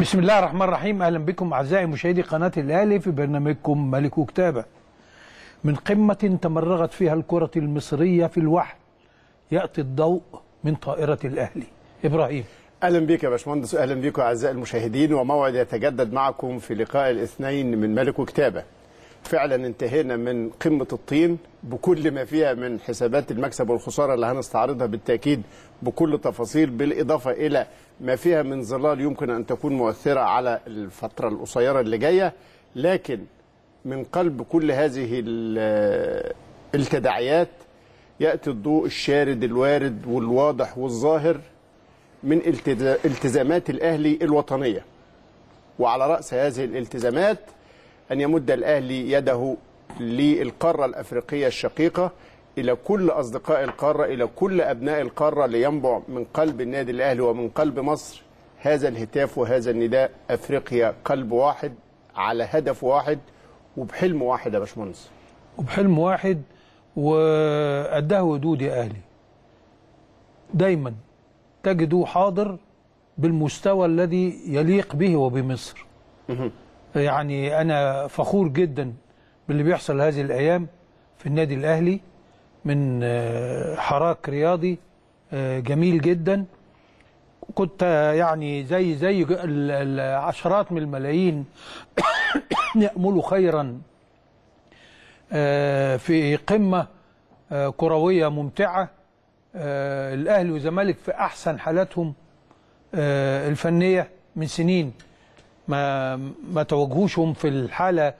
بسم الله الرحمن الرحيم. أهلا بكم أعزائي مشاهدي قناة الاهلي في برنامجكم ملك كتابه من قمة تمرغت فيها الكرة المصرية في الوحل يأتي الضوء من طائرة الأهلي. إبراهيم. أهلا بك يا باشمهندس واهلا بكم أعزائي المشاهدين وموعد يتجدد معكم في لقاء الاثنين من ملك وكتابة. فعلا انتهينا من قمة الطين بكل ما فيها من حسابات المكسب والخسارة اللي هنستعرضها بالتأكيد بكل تفاصيل بالإضافة إلى ما فيها من ظلال يمكن أن تكون مؤثرة على الفترة القصيرة اللي جاية لكن من قلب كل هذه ال- التداعيات يأتي الضوء الشارد الوارد والواضح والظاهر من التزا- التزامات الأهلي الوطنية. وعلى رأس هذه الالتزامات أن يمد الأهلي يده للقارة الأفريقية الشقيقة إلى كل أصدقاء القارة إلى كل أبناء القارة لينبع من قلب النادي الأهلي ومن قلب مصر هذا الهتاف وهذا النداء. أفريقيا قلب واحد على هدف واحد وبحلم واحد يا باشمهندس. وبحلم واحد وأداه ودود يا أهلي. دايما تجده حاضر بالمستوى الذي يليق به وبمصر. يعني أنا فخور جدا باللي بيحصل هذه الأيام في النادي الأهلي. من آه، حراك رياضي آه، جميل جدا. كنت آه، يعني زي زي ال- العشرات من الملايين يأملوا خيرا في قمة كروية ممتعة. الأهلي والزمالك في أحسن حالاتهم الفنية من سنين ما ما توجهوشهم في الحالة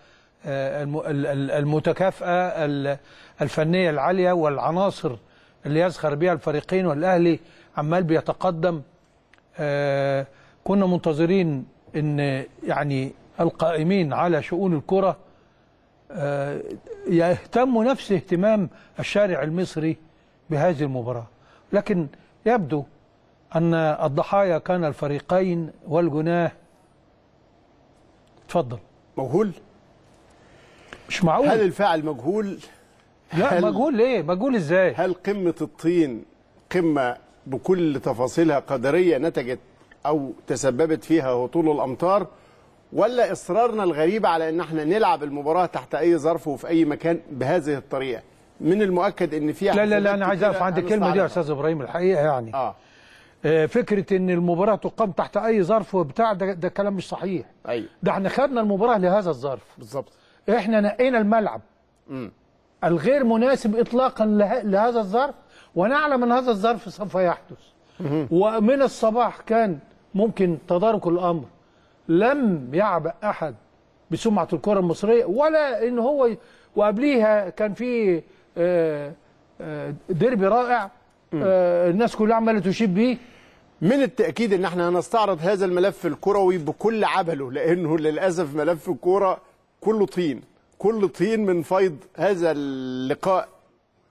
آه، الم- ال- ال- المتكافئة ال- الفنية العالية والعناصر اللي يزخر بها الفريقين والأهلي عمال بيتقدم. آه، كنا منتظرين إن يعني القائمين على شؤون الكرة آه، يهتموا نفس اهتمام الشارع المصري بهذه المباراة. لكن يبدو أن الضحايا كان الفريقين والجناه اتفضل مجهول مش معقول. هل الفاعل مجهول؟ لا مجهول ليه؟ مجهول إزاي؟ هل قمة الطين قمة بكل تفاصيلها قدرية نتجت أو تسببت فيها هطول الأمطار؟ ولا إصرارنا الغريب على أن إحنا نلعب المباراة تحت أي ظرف وفي أي مكان بهذه الطريقة؟ من المؤكد أن فيها لا لا لا أنا عايز اقف عند الكلمة دي يا. أستاذ إبراهيم الحقيقة يعني. آه. آه، فكرة إن المباراة تقام تحت أي ظرف وبتاع ده, ده كلام مش صحيح. أيوه. ده إحنا خدنا المباراة لهذا الظرف. بالظبط. إحنا نقينا الملعب. الغير مناسب اطلاقا له- لهذا الظرف ونعلم إن هذا الظرف سوف يحدث. ومن الصباح كان ممكن تدارك الأمر. لم يعبأ أحد بسمعة الكرة المصرية ولا إن هو وقبليها كان في آه، آه، ديربي رائع آه، الناس كلها عمالة تشيد بيه. من التأكيد أن إحنا هنستعرض هذا الملف الكروي بكل عبله لأنه للأسف ملف الكورة كله طين. كل طين من فيض هذا اللقاء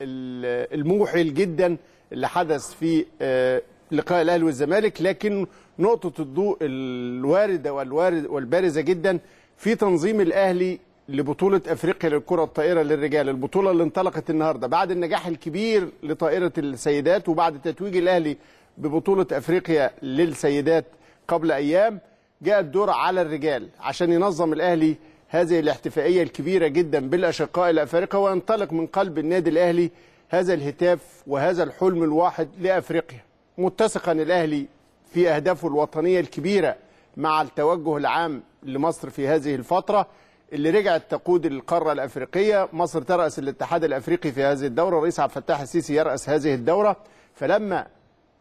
ال- الموحل جدا اللي حدث في آه، لقاء الأهلي والزمالك. لكن نقطة الضوء الواردة والوارد والبارزة جدا في تنظيم الأهلي لبطولة أفريقيا للكرة الطائرة للرجال البطولة اللي انطلقت النهاردة بعد النجاح الكبير لطائرة السيدات وبعد تتويج الأهلي ببطولة أفريقيا للسيدات قبل أيام جاء الدور على الرجال عشان ينظم الأهلي هذه الاحتفائية الكبيرة جدا بالأشقاء الأفارقة وينطلق من قلب النادي الأهلي هذا الهتاف وهذا الحلم الواحد لأفريقيا. متسقا الأهلي في أهدافه الوطنية الكبيرة مع التوجه العام لمصر في هذه الفترة اللي رجعت تقود القارة الأفريقية. مصر ترأس الاتحاد الأفريقي في هذه الدورة. الرئيس عبد الفتاح السيسي يرأس هذه الدورة. فلما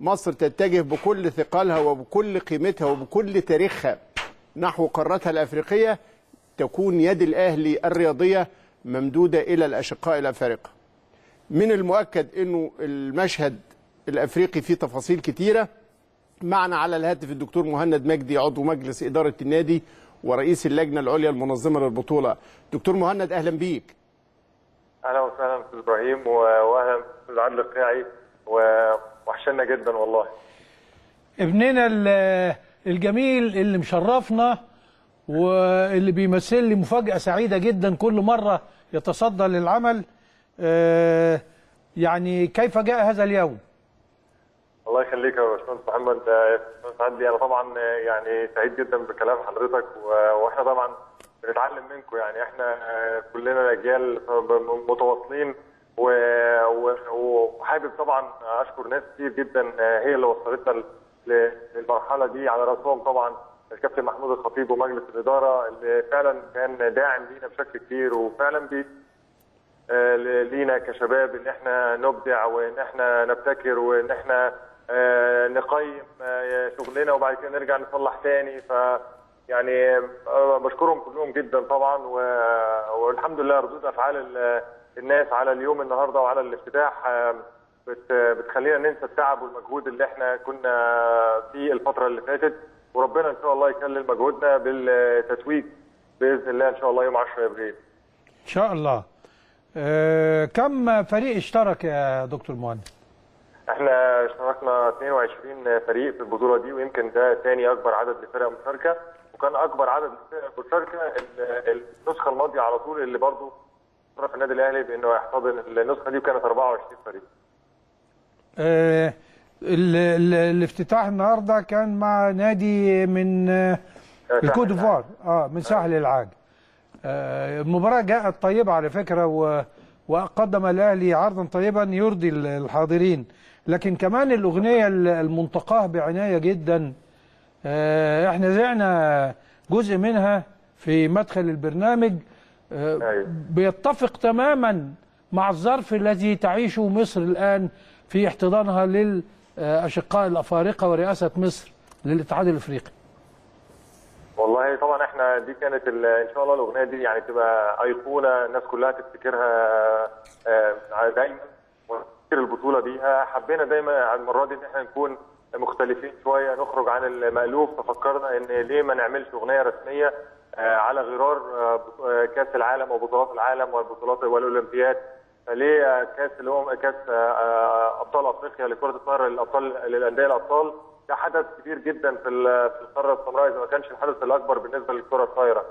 مصر تتجه بكل ثقلها وبكل قيمتها وبكل تاريخها نحو قارتها الأفريقية تكون يد الأهلي الرياضية ممدودة إلى الأشقاء الافارقه. من المؤكد إنه المشهد الأفريقي فيه تفاصيل كتيرة معنا على الهاتف الدكتور مهند مجدي عضو مجلس إدارة النادي ورئيس اللجنة العليا المنظمة للبطولة. دكتور مهند أهلا بيك. أهلا وسهلا أستاذ إبراهيم و- واهلا أستاذ عادل القيعي ووحشنا جدا والله ابننا ال- الجميل اللي مشرفنا واللي بيمثل لي مفاجأة سعيدة جدا كل مرة يتصدى للعمل آه، يعني كيف جاء هذا اليوم؟ الله يخليك يا باشمهندس محمد. آه، عدلي أنا طبعا آه، يعني سعيد جدا بكلام حضرتك وإحنا طبعا بنتعلم منكم. يعني إحنا كلنا اجيال متواصلين وحابب طبعا أشكر ناس كتير جدا هي اللي وصلتنا للمرحلة دي على رأسهم طبعا. الكابتن محمود الخطيب ومجلس الإدارة اللي فعلا كان داعم لينا بشكل كبير وفعلا بي آه، لينا كشباب إن إحنا نبدع وإن إحنا نبتكر وإن إحنا آه، نقيم آه، شغلنا وبعد كده نرجع نصلح تاني. ف يعني بشكرهم كلهم جدا طبعا والحمد لله ردود أفعال ال- الناس على اليوم النهارده وعلى الافتتاح بت- بتخلينا ننسى التعب والمجهود اللي إحنا كنا فيه الفترة اللي فاتت. وربنا إن شاء الله يكلل مجهودنا بالتتويج بإذن الله إن شاء الله يوم 10 إبريل إن شاء الله آه، كم فريق اشترك يا دكتور مهند؟ إحنا اشتركنا 22 فريق في البطولة دي ويمكن ده ثاني أكبر عدد لفرق مشاركة وكان أكبر عدد لفرق مشاركة ال- النسخة الماضية على طول اللي برضه شرف النادي الأهلي بإنه يحتضن النسخة دي وكانت 24 فريق. ال- الافتتاح النهارده كان مع نادي من آه، الكوت. ديفوار. آه من ساحل العاج. آه، المباراة جاءت طيبة على فكرة و وقدم الأهلي عرضا طيبا يرضي ال- الحاضرين. لكن كمان الأغنية ال- المنتقاة بعناية جدا آه، إحنا زعنا جزء منها في مدخل البرنامج. آه، أيوة. بيتفق تماما مع الظرف الذي تعيشه مصر الآن في احتضانها للاشقاء الأفارقة ورئاسة مصر للاتحاد الإفريقي. والله طبعا إحنا دي كانت إن شاء الله الأغنية دي يعني تبقى أيقونة الناس كلها تفتكرها آه، دايما. ونفتكر البطولة بيها حبينا دايما المرة دي إن إحنا نكون مختلفين شوية نخرج عن المألوف. ففكرنا إن ليه ما نعملش أغنية رسمية آه، على غرار آه، آه، كأس العالم وبطولات العالم والبطولات والأولمبياد. فليه آه، كاس اللي هو كاس آه، آه، أبطال أفريقيا لكرة الطايره للأبطال للأندية الأبطال؟ ده حدث كبير جدا في في القارة السمراء إذا ما كانش الحدث الأكبر بالنسبة للكرة الطايرة.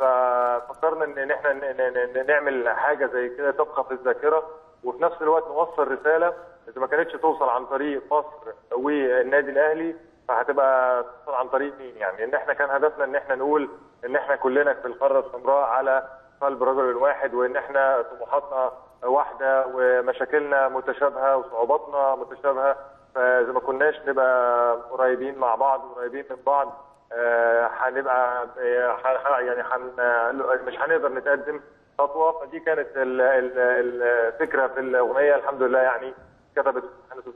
ففكرنا إن إحنا نعمل حاجة زي كده تبقى في الذاكرة وفي نفس الوقت نوصل رسالة إذا ما كانتش توصل عن طريق مصر والنادي الأهلي فهتبقى توصل عن طريق مين يعني؟ إن إحنا كان هدفنا إن إحنا نقول إن إحنا كلنا في القارة السمراء على قلب رجل واحد وإن إحنا طموحاتنا واحدة ومشاكلنا متشابهة وصعوباتنا متشابهة فاذا ما كناش نبقى قريبين مع بعض وقريبين من بعض آه، هنبقى آه، يعني مش هنقدر نتقدم خطوة. فدي كانت ال- ال- الفكرة في الأغنية. الحمد لله يعني كتبت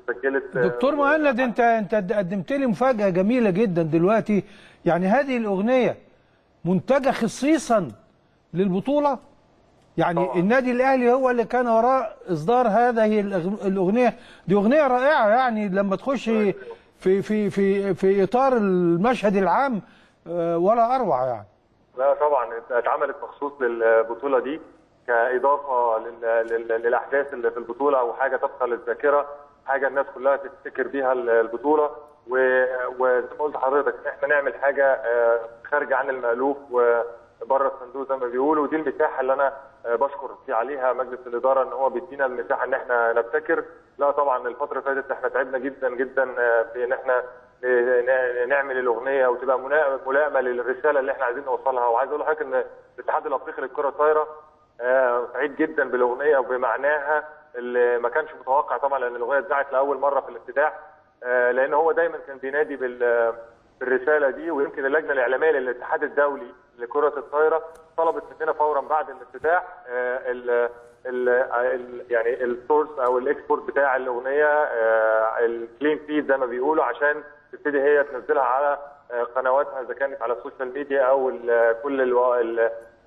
وسجلت دكتور مهند انت انت قدمت لي مفاجأة جميلة جدا دلوقتي. يعني هذه الأغنية منتجة خصيصا للبطولة؟ يعني طبعا. النادي الأهلي هو اللي كان وراء إصدار هذه الأغنية. دي أغنية رائعة يعني لما تخش في في في في إطار المشهد العام آه، ولا أروع يعني. لا طبعا اتعملت مخصوص للبطولة دي كإضافة لل- لل- للأحداث اللي في البطولة أو حاجة تبقى للذاكرة حاجة الناس كلها تفتكر بيها البطولة. و- وزي ما قلت لحضرتك ان إحنا نعمل حاجة آه، خارجة عن المألوف وبره الصندوق زي ما بيقولوا. ودي المساحة اللي أنا آه، بشكر في عليها مجلس الإدارة إن هو بيدينا المساحة إن إحنا نبتكر. لا طبعا الفترة اللي فاتت إحنا تعبنا جدا جدا آه، في إن إحنا نعمل الأغنية وتبقى ملائمة للرسالة اللي إحنا عايزين نوصلها. وعايز أقول لحضرتك إن الاتحاد الأفريقي للكرة الطايرة آه، سعيد جدا بالأغنية وبمعناها اللي ما كانش متوقع طبعا لأن الأغنية اتذاعت لأول مرة في الافتتاح لأن هو دايما كان بينادي بال بالرسالة دي. ويمكن اللجنة الإعلامية للاتحاد الدولي لكرة الطايرة طلبت مننا فورا بعد الافتتاح آه، ال- ال يعني ال source أو ال export بتاع الأغنية ال clean feed زي ما بيقولوا عشان تبتدي هي تنزلها على آه، قنواتها إذا كانت على ال social media أو كل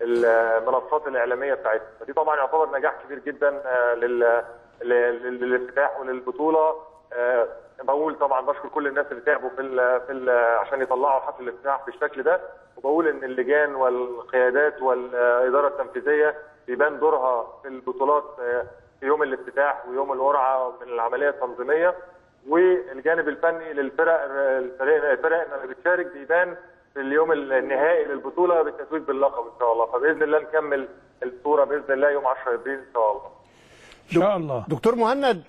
المنصات الإعلامية بتاعتها. فدي طبعا يعتبر نجاح كبير جدا آه، لل لل- للافتتاح وللبطولة آه، بقول طبعا بشكر كل الناس اللي تعبوا في ال في ال عشان يطلعوا حفل الافتتاح بالشكل ده. وبقول إن اللجان والقيادات والإدارة التنفيذية بيبان دورها في البطولات آه، في يوم الافتتاح ويوم القرعه من العملية التنظيمية. والجانب الفني للفرق الفرق الفرق اللي بتشارك بيبان في اليوم النهائي للبطولة بالتتويج باللقب إن شاء الله. فبإذن الله نكمل الصورة بإذن الله يوم 10 ابريل إن شاء الله. إن شاء الله. دكتور مهند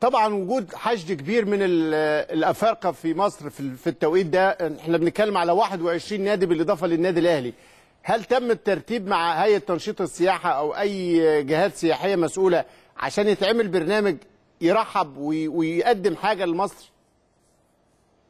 طبعا وجود حشد كبير من ال- الأفارقة في مصر في ال- في التوقيت ده إحنا بنتكلم على 21 نادي بالإضافة للنادي الأهلي. هل تم الترتيب مع هيئة تنشيط السياحة أو أي جهات سياحية مسؤولة عشان يتعمل برنامج يرحب وي- ويقدم حاجة لمصر؟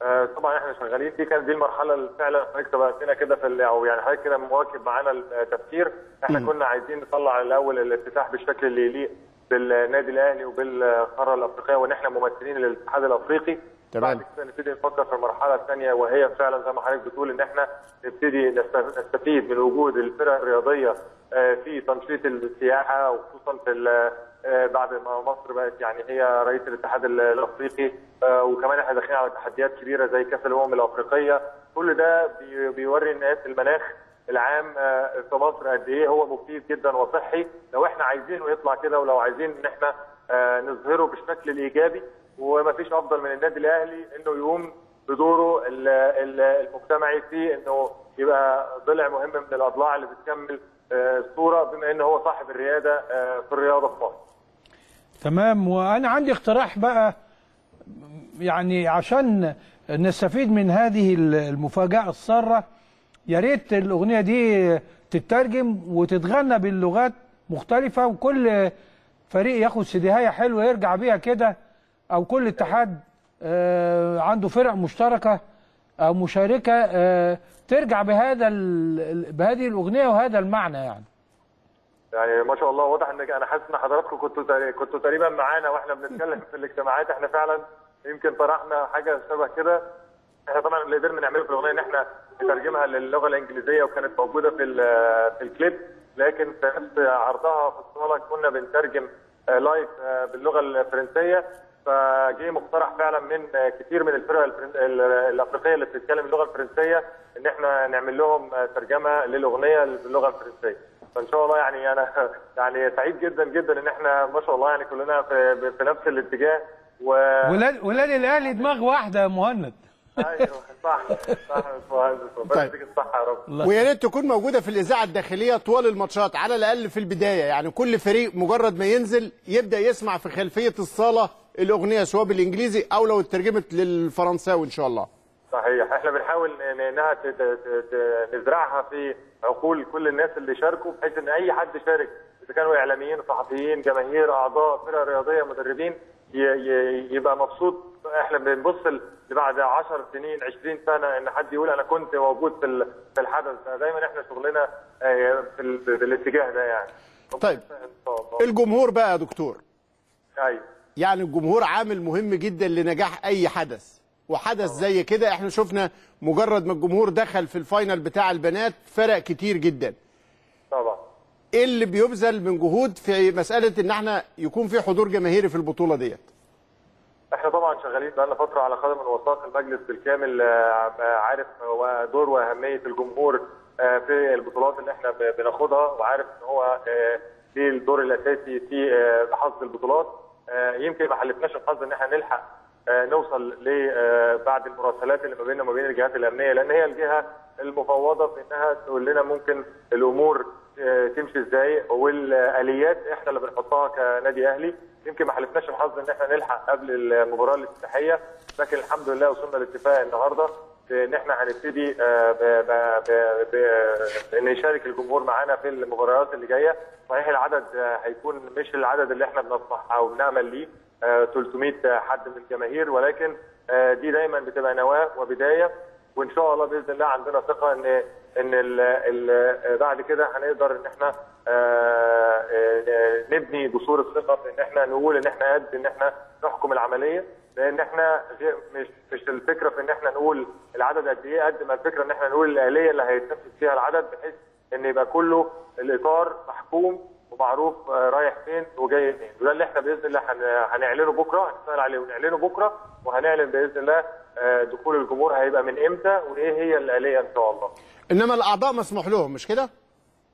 آه، طبعا إحنا شغالين دي كانت دي المرحلة اللي فعلا حضرتك سبقتنا كده في أو يعني حضرتك كده مواكب معانا التفكير. إحنا كنا عايزين نطلع الأول الافتتاح بالشكل اللي يليق. بالنادي الأهلي وبالقاره الأفريقية وإن إحنا ممثلين للاتحاد الأفريقي تمام. بعد كده نبتدي نفكر في المرحلة الثانية وهي فعلا زي ما حضرتك بتقول إن إحنا نبتدي نست- نستفيد من وجود الفرق الرياضية آه، في تنشيط السياحة وخصوصا في آه، بعد ما مصر بقت يعني هي رئيس الاتحاد ال- الأفريقي آه، وكمان إحنا داخلين على تحديات كبيرة زي كأس الأمم الأفريقية كل ده بي- بيوري الناس المناخ العام آه، في مصر قد إيه هو مفيد جدا وصحي لو إحنا عايزينه يطلع كده ولو عايزين إن إحنا آه، نظهره بالشكل الإيجابي ومفيش أفضل من النادي الأهلي إنه يقوم بدوره ال- ال- المجتمعي في إنه يبقى ضلع مهم من الأضلاع اللي بتكمل آه، الصورة بما إن هو صاحب الريادة في الرياضة في مصر. تمام وأنا عندي اقتراح بقى يعني عشان نستفيد من هذه المفاجأة السارة يا ريت الأغنية دي تترجم وتتغنى باللغات مختلفة وكل فريق ياخد سيديهايه حلوة يرجع بيها كده أو كل اتحاد آه، عنده فرق مشتركة أو مشاركة آه، ترجع بهذا بهذه الأغنية وهذا المعنى يعني. يعني ما شاء الله واضح ان أنا حاسس إن حضراتكم كنتوا كنتوا تقريبا معانا وإحنا بنتكلم في الاجتماعات. إحنا فعلا يمكن طرحنا حاجة شبه كده. إحنا طبعا اللي قدرنا نعمله في الأغنية إن إحنا نترجمها للغة الإنجليزية وكانت موجودة في في الكليب لكن في نفس عرضها في الصالة كنا بنترجم لايف باللغة الفرنسية. فجه مقترح فعلا من كتير من الفرق الأفريقية اللي بتتكلم اللغة الفرنسية إن إحنا نعمل لهم ترجمة للأغنية باللغة الفرنسية. فإن شاء الله يعني أنا يعني سعيد جدا جدا إن إحنا ما شاء الله يعني كلنا في, في نفس الاتجاه و ولاد ولاد الأهلي دماغ واحدة يا مهند. أيوه صح صح طيب. الصحه يا رب. ويا ريت تكون موجودة في الإذاعة الداخلية طوال الماتشات على الأقل في البداية. يعني كل فريق مجرد ما ينزل يبدأ يسمع في خلفية الصالة الأغنية سواء بالانجليزي أو لو اترجمت للفرنساوي إن شاء الله. صحيح. إحنا بنحاول إنها ت- ت- ت- نزرعها في عقول كل الناس اللي شاركوا بحيث إن أي حد شارك إذا كانوا إعلاميين صحفيين جماهير أعضاء فرق رياضية مدربين يبقى مبسوط إحنا بنبص لبعد 10 سنين 20 سنة إن حد يقول أنا كنت موجود في في الحدث ده. دايما إحنا شغلنا آه، في ال- في الاتجاه ده يعني. طيب. الجمهور بقى يا دكتور. أيوه. يعني الجمهور عامل مهم جدا لنجاح أي حدث. وحدث زي كده إحنا شفنا مجرد ما الجمهور دخل في الفاينل بتاع البنات فرق كتير جدا. طبعا. إيه اللي بيبذل من جهود في مسألة إن إحنا يكون في حضور جماهيري في البطولة ديت؟ إحنا طبعا شغالين بقالنا فترة على قدم وساق المجلس بالكامل آه، عارف هو دور وأهمية الجمهور آه، في البطولات اللي إحنا بناخدها وعارف إن هو آه، ليه الدور الأساسي في آه، حصد البطولات. آه، يمكن ما حلفناش الحظ إن إحنا نلحق آه، نوصل ل آه، بعد المراسلات اللي ما بيننا وما بين الجهات الأمنية لأن هي الجهة المفوضة في إنها تقول لنا ممكن الأمور آه، تمشي إزاي والآليات إحنا اللي بنحطها كنادي أهلي. يمكن ما حلفناش الحظ إن إحنا نلحق قبل المباراة الافتتاحية لكن الحمد لله وصلنا لاتفاق النهارده ان إحنا هنبتدي آه، إن يشارك الجمهور معانا في المباريات اللي جاية. صحيح العدد آه، هيكون مش العدد اللي إحنا بنطمح أو بنأمل ليه آه، 300 حد من الجماهير ولكن آه، دي دايما بتبقى نواة وبداية وإن شاء الله بإذن الله عندنا ثقة إن إن ال ال بعد كده هنقدر إن إحنا آه، آه، نبني جسور الثقة في إن إحنا نقول إن إحنا قد إن إحنا نحكم العملية لأن إحنا مش مش الفكرة في إن إحنا نقول العدد قد إيه قد ما الفكرة إن إحنا نقول الآلية اللي هيتنفذ فيها العدد بحيث إن يبقى كله الإطار محكوم ومعروف آه، رايح فين وجاي فين وده اللي إحنا بإذن الله هن- هنعلنه بكرة هنشتغل عليه ونعلنه بكرة وهنعلن بإذن الله آه، دخول الجمهور هيبقى من إمتى وإيه هي الآلية إن شاء الله. إنما الأعضاء مسموح لهم مش كده؟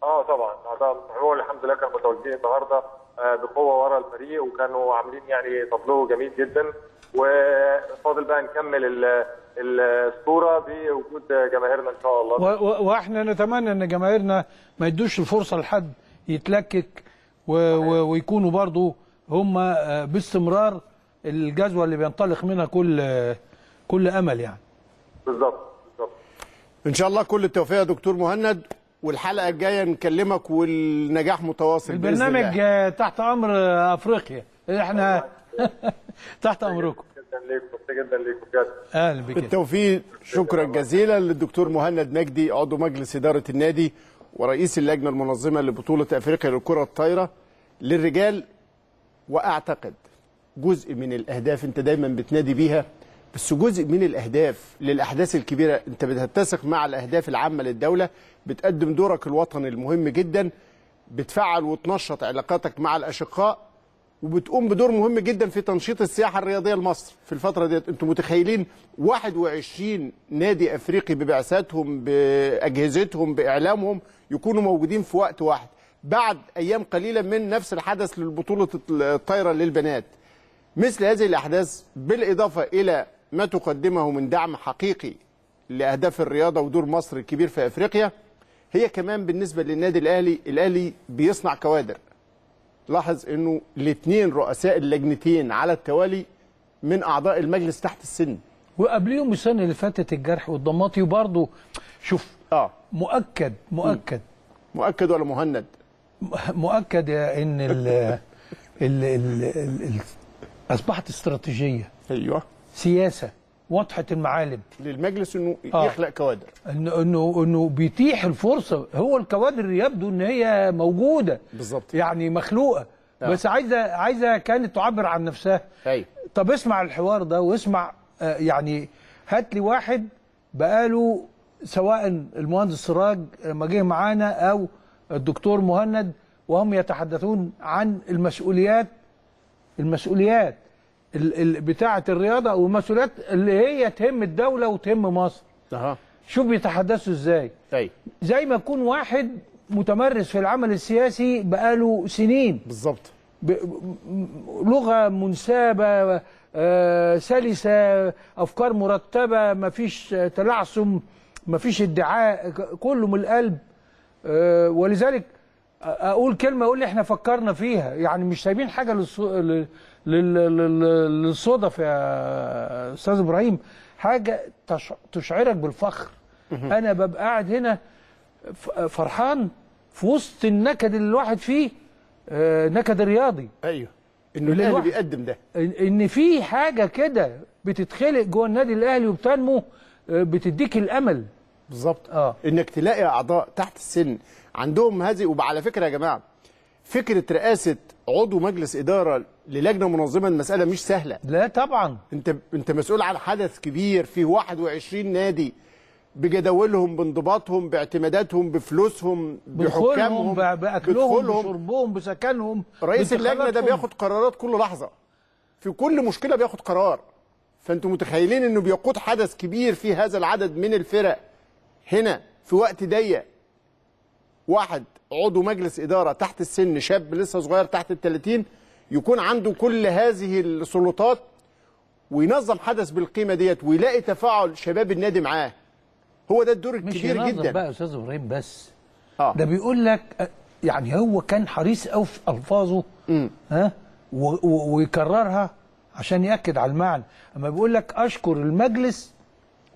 آه طبعا. اعضاء هو الحمد لله كانوا متواجدين النهارده آه، بقوة ورا الفريق وكانوا عاملين يعني تابلو جميل جدا. وفاضل بقى نكمل ال- الصورة بوجود جماهيرنا إن شاء الله. و- و- وإحنا نتمنى إن جماهيرنا ما يدوش الفرصة لحد. يتلكك و- و- ويكونوا برضو هم آه، باستمرار الجزوه اللي بينطلق منها كل آه، كل أمل يعني. بالظبط بالظبط. إن شاء الله كل التوفيق يا دكتور مهند والحلقة الجاية نكلمك والنجاح متواصل بإذن البرنامج الله. آه، تحت أمر أفريقيا. إحنا تحت أمركم. جدا ليكم بجد. أهلا بك بالتوفيق شكرا جزيلا للدكتور مهند مجدي عضو مجلس إدارة النادي ورئيس اللجنة المنظمة لبطولة أفريقيا للكرة الطايرة للرجال وأعتقد جزء من الأهداف أنت دايما بتنادي بيها بس جزء من الأهداف للأحداث الكبيرة أنت بتتسق مع الأهداف العامة للدولة بتقدم دورك الوطني المهم جدا بتفعل وتنشط علاقاتك مع الأشقاء وبتقوم بدور مهم جدا في تنشيط السياحة الرياضية لمصر في الفترة ديت. أنتم متخيلين 21 نادي أفريقي ببعثاتهم بأجهزتهم بإعلامهم يكونوا موجودين في وقت واحد. بعد أيام قليلة من نفس الحدث للبطوله الطايرة للبنات. مثل هذه الأحداث بالإضافة إلى ما تقدمه من دعم حقيقي لأهداف الرياضة ودور مصر الكبير في أفريقيا هي كمان بالنسبة للنادي الأهلي الأهلي بيصنع كوادر. لاحظ إنه الاثنين رؤساء اللجنتين على التوالي من أعضاء المجلس تحت السن. وقبليهم السنة اللي فاتت الجرح والضماطي وبرضه شوف آه. مؤكد مؤكد. مؤكد ولا مهند؟ مؤكد إن ال ال ال ال أصبحت استراتيجية. أيوه. سياسة. واضحة المعالم. للمجلس إنه آه. يخلق كوادر. انه انه إنه بيتيح الفرصة. هو الكوادر يبدو إن هي موجودة. بالظبط. يعني مخلوقة. آه. بس عايزه عايزة كانت تعبر عن نفسها. أيوه طب اسمع الحوار ده واسمع آه، يعني هات لي واحد بقاله سواء المهندس سراج لما جه معانا أو الدكتور مهند وهم يتحدثون عن المسؤوليات المسؤوليات. ال- ال- بتاعة الرياضة والمسؤوليات اللي هي تهم الدولة وتهم مصر. أها. شوف بيتحدثوا إزاي؟ أيوه زي ما يكون واحد متمرس في العمل السياسي بقاله سنين. بالظبط ب- لغة منسابة آه، سلسة أفكار مرتبة مفيش تلعثم مفيش ادعاء كله من القلب. آه، ولذلك أقول كلمة أقول إحنا فكرنا فيها. يعني مش سايبين حاجة للص- لل- لل- لل- للصدف يا أستاذ إبراهيم. حاجة تش- تشعرك بالفخر. أنا ببقى قاعد هنا فرحان في وسط النكد اللي الواحد فيه آه، نكد الرياضي أيوه. إنه اللي الأهلي بيقدم ده. إن في حاجة كده بتتخلق جوه النادي الأهلي وبتنمو آه، بتديك الأمل. بالظبط. آه. إنك تلاقي أعضاء تحت السن عندهم هذه. وعلى فكرة يا جماعة فكرة رئاسة عضو مجلس إدارة للجنة منظمه المسألة مش سهلة. لا طبعا. انت انت مسؤول عن حدث كبير فيه 21 نادي بجداولهم بانضباطهم باعتماداتهم بفلوسهم بحكامهم بأكلهم. بشربهم. بسكنهم رئيس اللجنة ده. بياخد قرارات كل لحظة. في كل مشكلة بياخد قرار. فانتم متخيلين انه بيقود حدث كبير في هذا العدد من الفرق هنا في وقت ضيق؟ واحد عضو مجلس إدارة تحت السن شاب لسه صغير تحت ال 30 يكون عنده كل هذه السلطات وينظم حدث بالقيمة ديت ويلاقي تفاعل شباب النادي معاه. هو ده الدور مش الكبير ينظم جدا. بقى يا أستاذ إبراهيم بس. آه. ده بيقول لك آه، يعني هو كان حريص قوي في ألفاظه ها ويكررها عشان يأكد على المعنى. أما بيقول لك أشكر المجلس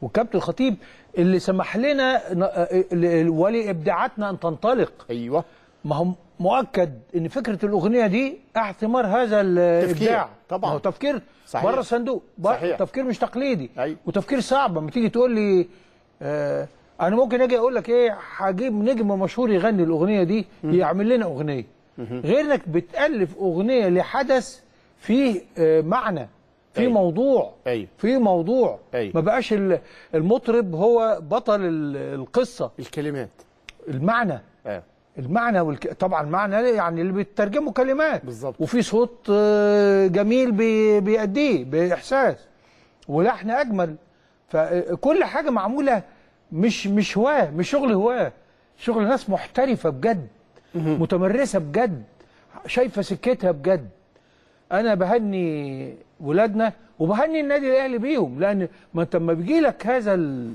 وكابتن الخطيب اللي سمح لنا آه، ولابداعاتنا أن تنطلق. أيوه. ما هو مؤكد إن فكرة الأغنية دي احتمار هذا الابداع طبعاً. هو تفكير صحيح. بره الصندوق. صحيح. تفكير مش تقليدي. أيوة. وتفكير صعب. لما تيجي تقول لي آه أنا ممكن أجي أقول لك إيه هجيب نجم مشهور يغني الأغنية دي يعمل لنا أغنية. غير إنك بتألف أغنية لحدث فيه آه، معنى. في أيوة. موضوع أيوة. في موضوع أيوة. ما بقاش ال- المطرب هو بطل ال- القصة. الكلمات. المعنى. أيوه المعنى والك... طبعا معنى يعني اللي بيترجموا كلمات. بالظبط. وفي صوت آه، جميل بي... بيأديه بإحساس. ولحن أجمل. فكل حاجة معمولة مش مش هواة مش شغل هواة. شغل ناس محترفة بجد. متمرسة بجد. شايفة سكتها بجد. أنا بهني ولادنا وبهني النادي الأهلي بيهم لأن ما أنت لما بيجي لك هذا ال...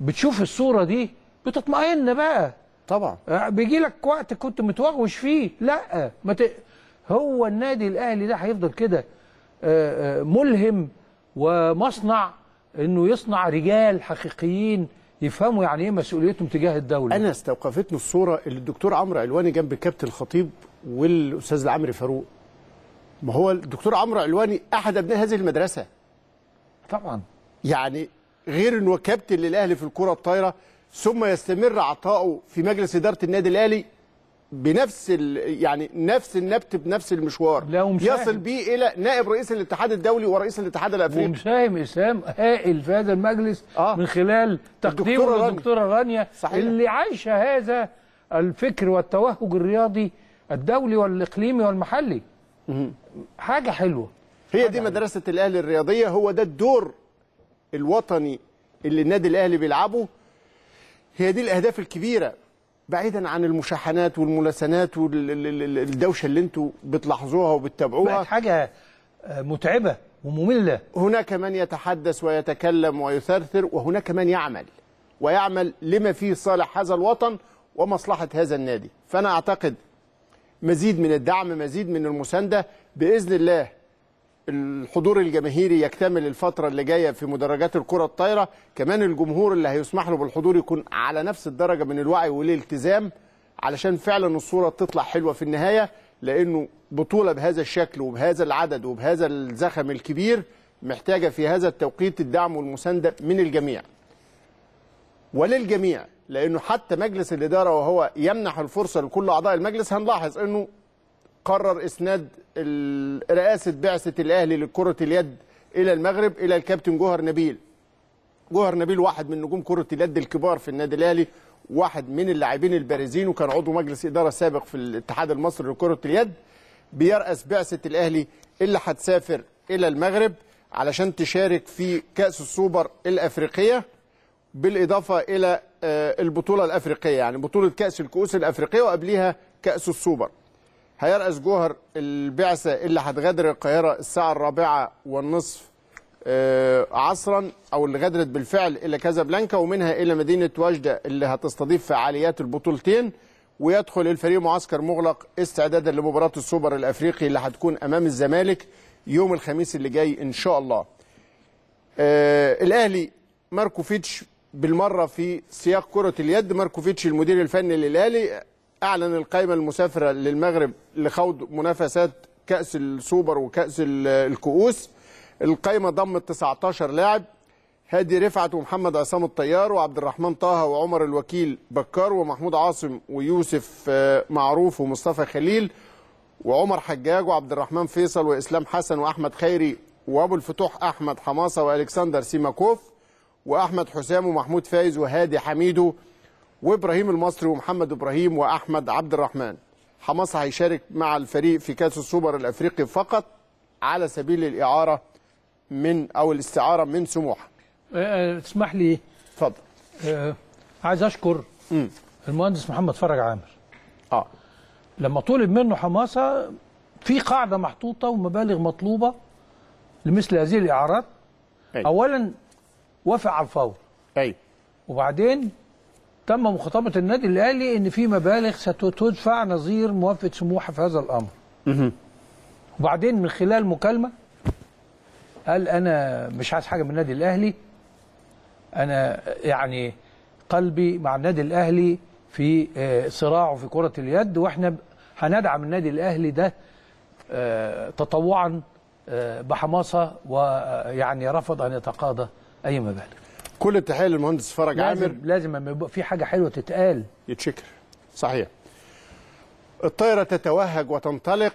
بتشوف الصورة دي بتطمئن بقى. طبعا. بيجي لك وقت كنت متوغوش فيه. لا ما ت... هو النادي الأهلي ده هيفضل كده. آه، آه، ملهم ومصنع إنه يصنع رجال حقيقيين يفهموا يعني إيه مسؤوليتهم تجاه الدولة. أنا استوقفتني الصورة اللي الدكتور عمرو علواني جنب كابتن الخطيب والأستاذ العمري فاروق. ما هو الدكتور عمرو علواني أحد أبناء هذه المدرسة طبعا يعني غير إنه كابتن للأهلي في الكرة الطايرة ثم يستمر عطائه في مجلس إدارة النادي الأهلي بنفس ال... يعني نفس النبت بنفس المشوار لا،. يصل به إلى نائب رئيس الاتحاد الدولي ورئيس الاتحاد الأفريقي ومساهم اسهام هائل في هذا المجلس آه. من خلال الدكتورة تقديمه رانيا. للدكتوره رانيا صحيح. اللي عايشة هذا الفكر والتوهج الرياضي الدولي والإقليمي والمحلي حاجة حلوة. هي دي مدرسة الأهلي الرياضية. هو ده الدور الوطني اللي النادي الأهلي بيلعبه. هي دي الأهداف الكبيرة بعيدا عن المشاحنات والملاسنات والدوشة اللي أنتوا بتلاحظوها وبتتابعوها. بقت حاجة آه، متعبة ومملة. هناك من يتحدث ويتكلم ويثرثر وهناك من يعمل ويعمل لما فيه صالح هذا الوطن ومصلحة هذا النادي. فأنا أعتقد مزيد من الدعم مزيد من المساندة. بإذن الله الحضور الجماهيري يكتمل الفترة اللي جاية في مدرجات الكرة الطايرة. كمان الجمهور اللي هيسمح له بالحضور يكون على نفس الدرجة من الوعي والالتزام علشان فعلا الصورة تطلع حلوة في النهاية لأنه بطولة بهذا الشكل وبهذا العدد وبهذا الزخم الكبير محتاجة في هذا التوقيت الدعم والمساندة من الجميع. وللجميع لأنه حتى مجلس الإدارة وهو يمنح الفرصة لكل أعضاء المجلس هنلاحظ أنه قرر إسناد رئاسة بعثة الأهلي لكرة اليد إلى المغرب إلى الكابتن جوهر نبيل. جوهر نبيل واحد من نجوم كرة اليد الكبار في النادي الأهلي، واحد من اللاعبين البارزين وكان عضو مجلس إدارة سابق في الاتحاد المصري لكرة اليد. بيرأس بعثة الأهلي اللي هتسافر إلى المغرب علشان تشارك في كأس السوبر الأفريقية بالإضافة إلى آه، البطولة الأفريقية يعني بطولة كأس الكؤوس الأفريقية وقبليها كأس السوبر. هيرأس جوهر البعثة اللي هتغادر القاهرة الساعة الرابعة والنصف آه، عصرا أو اللي غادرت بالفعل إلى كازابلانكا ومنها إلى مدينة وجدة اللي هتستضيف فعاليات البطولتين ويدخل الفريق معسكر مغلق استعدادا لمباراة السوبر الأفريقي اللي هتكون أمام الزمالك يوم الخميس اللي جاي إن شاء الله آه الأهلي ماركوفيتش بالمرة في سياق كرة اليد ماركوفيتش المدير الفني للأهلي أعلن القائمة المسافرة للمغرب لخوض منافسات كأس السوبر وكأس ال- الكؤوس. القائمة ضمت 19 لاعب هادي رفعت ومحمد عصام الطيار وعبد الرحمن طه وعمر الوكيل بكار ومحمود عاصم ويوسف آه، معروف ومصطفى خليل وعمر حجاج وعبد الرحمن فيصل وإسلام حسن وأحمد خيري وأبو الفتوح أحمد حماسه وألكسندر سيماكوف. وأحمد حسام ومحمود فايز وهادي حميدو وإبراهيم المصري ومحمد إبراهيم وأحمد عبد الرحمن. حماسه هيشارك مع الفريق في كأس السوبر الأفريقي فقط على سبيل الإعارة من أو الاستعارة من سموحة. آه، آه، تسمح لي؟ اتفضل آه، عايز أشكر المهندس محمد فرج عامر. آه. لما طلب منه حماسه في قاعدة محطوطة ومبالغ مطلوبة لمثل هذه الإعارات. أي. اولا وافق على الفور. أيوه وبعدين تم مخاطبة النادي الأهلي إن في مبالغ ستدفع نظير موافقة سموحة في هذا الأمر. وبعدين من خلال مكالمة قال أنا مش عايز حاجة من النادي الأهلي. أنا يعني قلبي مع النادي الأهلي في آه، صراعه في كرة اليد وإحنا هندعم النادي الأهلي ده آه، تطوعا آه، بحماسة ويعني رفض أن يتقاضى. أي مبالغ كل التحية للمهندس فرج عامر. لازم لازم لما يبقى في حاجة حلوة تتقال. يتشكر. صحيح. الطائرة تتوهج وتنطلق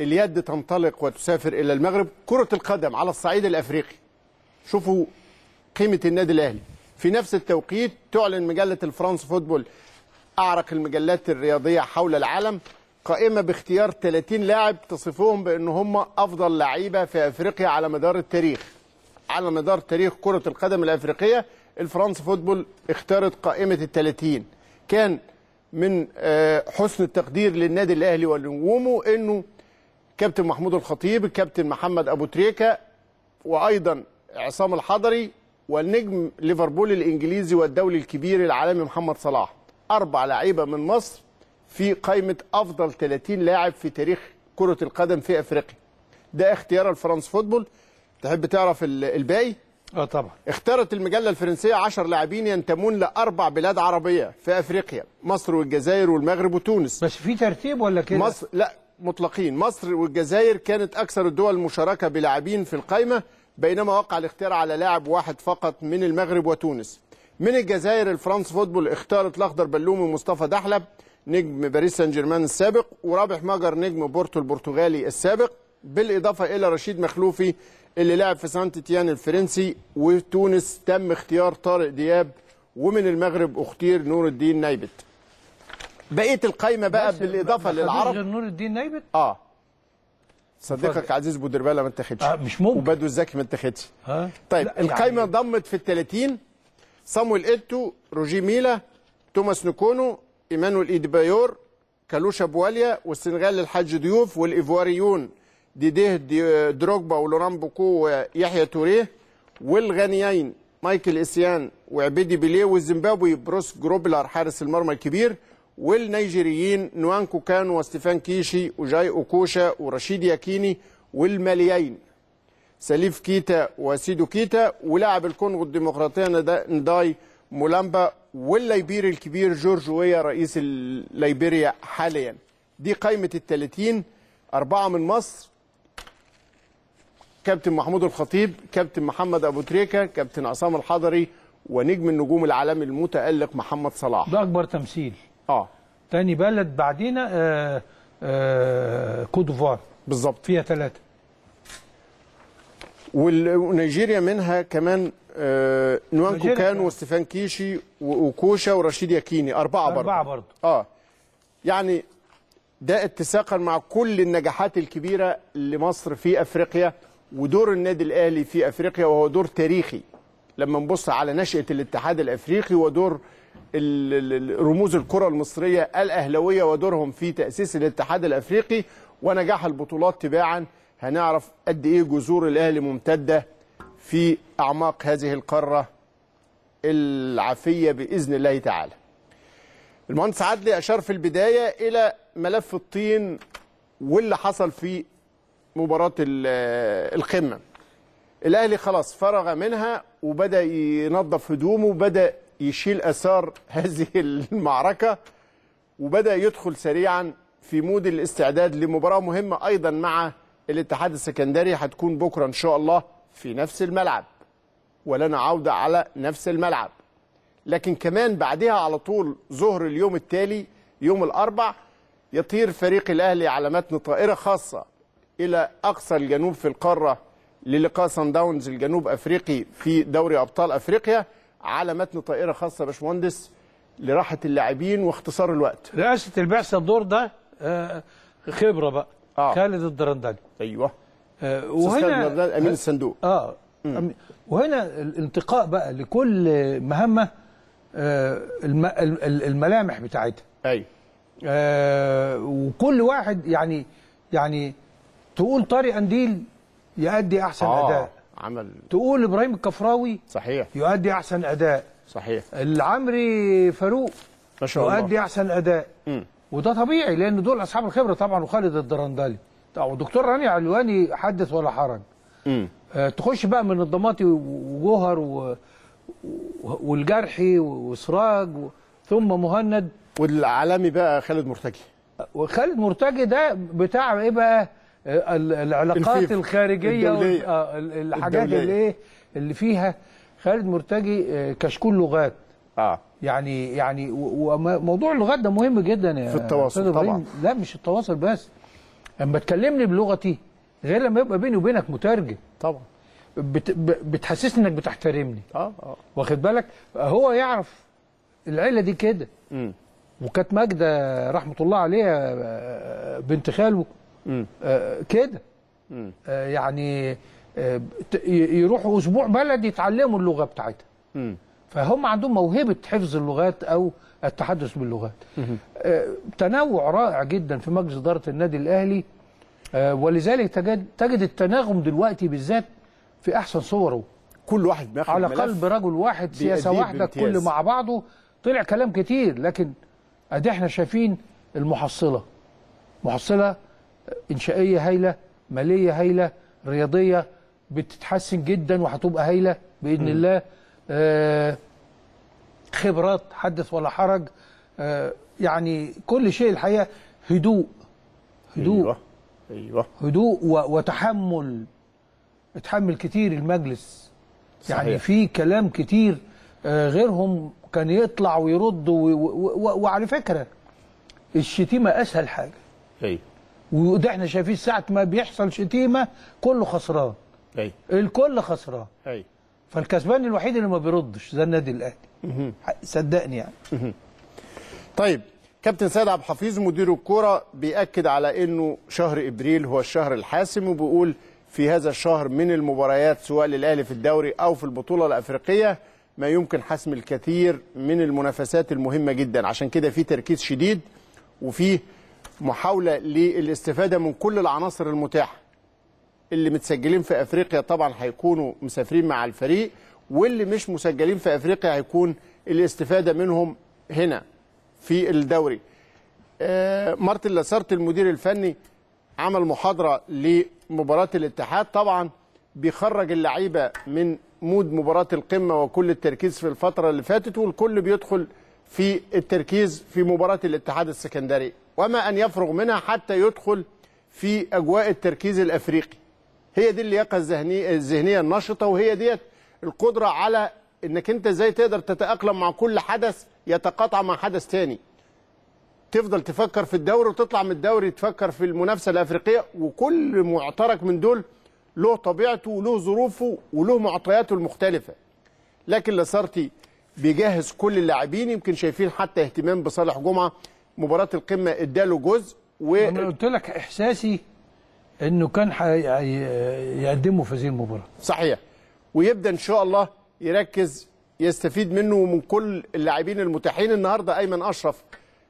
اليد تنطلق وتسافر إلى المغرب. كرة القدم على الصعيد الأفريقي. شوفوا قيمة النادي الأهلي. في نفس التوقيت تعلن مجلة الفرانس فوتبول أعرق المجلات الرياضية حول العالم. قائمة باختيار 30 لاعب تصفهم بأن هم أفضل لعيبة في أفريقيا على مدار التاريخ. على مدار تاريخ كرة القدم الأفريقية الفرنس فوتبول اختارت قائمة الثلاثين. كان من آه، حسن التقدير للنادي الأهلي ونجومه أنه كابتن محمود الخطيب الكابتن محمد أبو تريكة وأيضا عصام الحضري والنجم ليفربول الإنجليزي والدولي الكبير العالمي محمد صلاح. أربع لعيبة من مصر في قائمة أفضل 30 لاعب في تاريخ كرة القدم في أفريقيا. ده اختيار ال France Football. تحب تعرف ال- الباقي؟ آه طبعا. اختارت المجلة الفرنسية 10 لاعبين ينتمون لأربع بلاد عربية في أفريقيا مصر والجزائر والمغرب وتونس. بس في ترتيب ولا كده؟ مصر لا مطلقين. مصر والجزائر كانت أكثر الدول مشاركة بلاعبين في القائمة بينما وقع الاختيار على لاعب واحد فقط من المغرب وتونس. من الجزائر ال France Football اختارت الأخضر بلومي مصطفى دحلب نجم باريس سان جيرمان السابق ورابح ماجر نجم بورتو البرتغالي السابق بالإضافة إلى رشيد مخلوفي اللي لعب في سانت اتيان الفرنسي وتونس تم اختيار طارق دياب ومن المغرب أختير نور الدين نايبت. بقية القايمة بقى بالإضافة للعرب. غير نور الدين نايبت؟ آه. صديقك عزيز بودربالة ما اتخذش آه مش ممكن. وبادو الزاكي ما اتخذش ها؟ طيب لا، القايمة يعني ضمت في ال 30 صامويل إيتو روجي ميلا توماس نكونو إيمانويل إيدبايور كالوشا بواليا والسنغال الحاج ضيوف والإيفواريون. ديديه دي دروجبا ولوران بوكو ويحيى توريه والغانيين مايكل إسيان وعبيدي بيليه والزيمبابوي بروس جروبلر حارس المرمى الكبير والنيجيريين نوانكو كان وستيفان كيشي وجاي أوكوشا ورشيد ياكيني والماليين. سليف كيتا وسيدو كيتا ولاعب الكونغو الديمقراطية ندا- نداي مولامبا والليبيري الكبير جورج ويا رئيس الليبيريا حاليا. دي قائمة الثلاثين أربعة من مصر كابتن محمود الخطيب كابتن محمد أبو تريكة كابتن عصام الحضري ونجم النجوم العالمي المتألق محمد صلاح. ده أكبر تمثيل. آه. تاني بلد بعدينا آه آه كوت ديفوار. بالظبط. فيها ثلاثة ونيجيريا منها كمان آه نوانكو نيجيريا؟ كان كمان. وستيفان كيشي وأوكوشا ورشيد ياكيني. أربعة برضه أربعة برضه آه. يعني ده اتساقا مع كل النجاحات الكبيرة لمصر في أفريقيا. ودور النادي الأهلي في أفريقيا وهو دور تاريخي. لما نبص على نشأة الاتحاد الأفريقي ودور رموز الكرة المصرية الأهلاوية ودورهم في تأسيس الاتحاد الأفريقي ونجاح البطولات تباعا هنعرف قد إيه جذور الأهلي ممتدة في أعماق هذه القارة العافية بإذن الله تعالى. المهندس عدلي أشار في البداية إلى ملف الطين واللي حصل في مباراة ال- القمة. الأهلي خلاص فرغ منها وبدأ ينظف هدومه وبدا يشيل آثار هذه المعركة وبدأ يدخل سريعا في مود الاستعداد لمباراة مهمة أيضا مع الاتحاد السكندري. هتكون بكرة إن شاء الله في نفس الملعب. ولنا عودة على نفس الملعب. لكن كمان بعدها على طول ظهر اليوم التالي يوم الأربع يطير فريق الأهلي على متن طائرة خاصة. إلى أقصى الجنوب في القارة للقاء سان داونز الجنوب أفريقي في دوري أبطال أفريقيا على متن طائرة خاصة باشمهندس لراحة اللاعبين واختصار الوقت. رئاسة البعثة الدور ده آه خبرة بقى. آه. خالد الدرندلي أيوه. آه وهنا أمين الصندوق. آه أم- وهنا الانتقاء بقى لكل مهمة آه الم- ال- ال- الملامح بتاعتها. أيوه آه وكل واحد يعني يعني تقول طارق أنديل يؤدي أحسن آه أداء. عمل. تقول إبراهيم الكفراوي صحيح. يؤدي أحسن أداء. صحيح. العمري فاروق ما شاء الله. يؤدي أحسن أداء. مم. وده طبيعي لأن دول أصحاب الخبرة طبعا وخالد الدرندلي. ودكتور راني علواني حدث ولا حرج. آه، تخش بقى من الضماطي وجوهر و... والجرحي وسراج و... ثم مهند. والعالمي بقى خالد مرتجي. وخالد مرتجي ده بتاع إيه بقى؟ آه، العلاقات. الخارجية الدولية. آه، ال- الحاجات الدولية. اللي إيه اللي فيها خالد مرتجي آه، كشكول لغات آه يعني يعني وموضوع اللغات ده مهم جدا يا في التواصل. طبعا. لا مش التواصل بس أما تكلمني بلغتي غير لما يبقى بيني وبينك مترجم طبعا بت بتحسسني إنك بتحترمني آه آه واخد بالك هو يعرف العيلة دي كده. وكانت ماجدة رحمة الله عليها آه، بنت خاله. آه، كده. آه، يعني آه، يروحوا أسبوع بلد يتعلموا اللغة بتاعتها. فهم عندهم موهبة حفظ اللغات أو التحدث باللغات تنوع رائع جدا في مجلس إدارة النادي الأهلي ولذلك تجد تجد التناغم دلوقتي بالذات في أحسن صوره كل واحد بياخد على. قلب رجل واحد سياسة واحدة بامتياز. كل مع بعضه طلع كلام كتير لكن أدي إحنا شايفين المحصلة محصلة إنشائية هايلة مالية هايلة رياضية بتتحسن جدا وهتبقى هايلة بإذن الله. آه خبرات حدث ولا حرج. آه يعني كل شيء الحقيقة هدوء. هدوء. أيوه. أيوه. هدوء وتحمل. اتحمل كتير المجلس. يعني صحيح. في كلام كتير آه، غيرهم كان يطلع ويرد وعلى فكرة الشتيمة أسهل حاجة. أيوه وده إحنا شايفين ساعة ما بيحصل شتيمة كله خسران. أيوه الكل خسران. أيوه فالكسبان الوحيد اللي ما بيردش زي النادي الأهلي. صدقني يعني. طيب كابتن سيد عبد الحفيظ مدير الكرة بيأكد على إنه شهر إبريل هو الشهر الحاسم وبيقول في هذا الشهر من المباريات سواء للأهلي في الدوري أو في البطولة الأفريقية ما يمكن حسم الكثير من المنافسات المهمة جدا. عشان كده في تركيز شديد وفي محاولة للاستفادة من كل العناصر المتاحة اللي متسجلين في أفريقيا. طبعا هيكونوا مسافرين مع الفريق واللي مش مسجلين في أفريقيا هيكون الاستفادة منهم هنا في الدوري. آه، مارتن لاسارت المدير الفني عمل محاضرة لمباراة الاتحاد. طبعا بيخرج اللعيبة من mood مباراة القمة وكل التركيز في الفترة اللي فاتت والكل بيدخل في التركيز في مباراة الاتحاد السكندري. وما أن يفرغ منها حتى يدخل في أجواء التركيز الأفريقي. هي دي اللياقة الذهنيه الذهنية النشطة وهي ديت القدرة على إنك أنت إزاي تقدر تتأقلم مع كل حدث يتقاطع مع حدث تاني تفضل تفكر في الدوري وتطلع من الدوري تفكر في المنافسة الأفريقية وكل معترك من دول له طبيعته وله ظروفه وله معطياته المختلفة لكن لاسارتي بيجهز كل اللاعبين يمكن شايفين حتى اهتمام بصالح جمعة مباراة القمة اداله جزء و أنا قلت لك إحساسي إنه كان يقدموا في هذه المباراة. صحيح. ويبدأ إن شاء الله يركز يستفيد منه ومن كل اللاعبين المتاحين. النهارده أيمن أشرف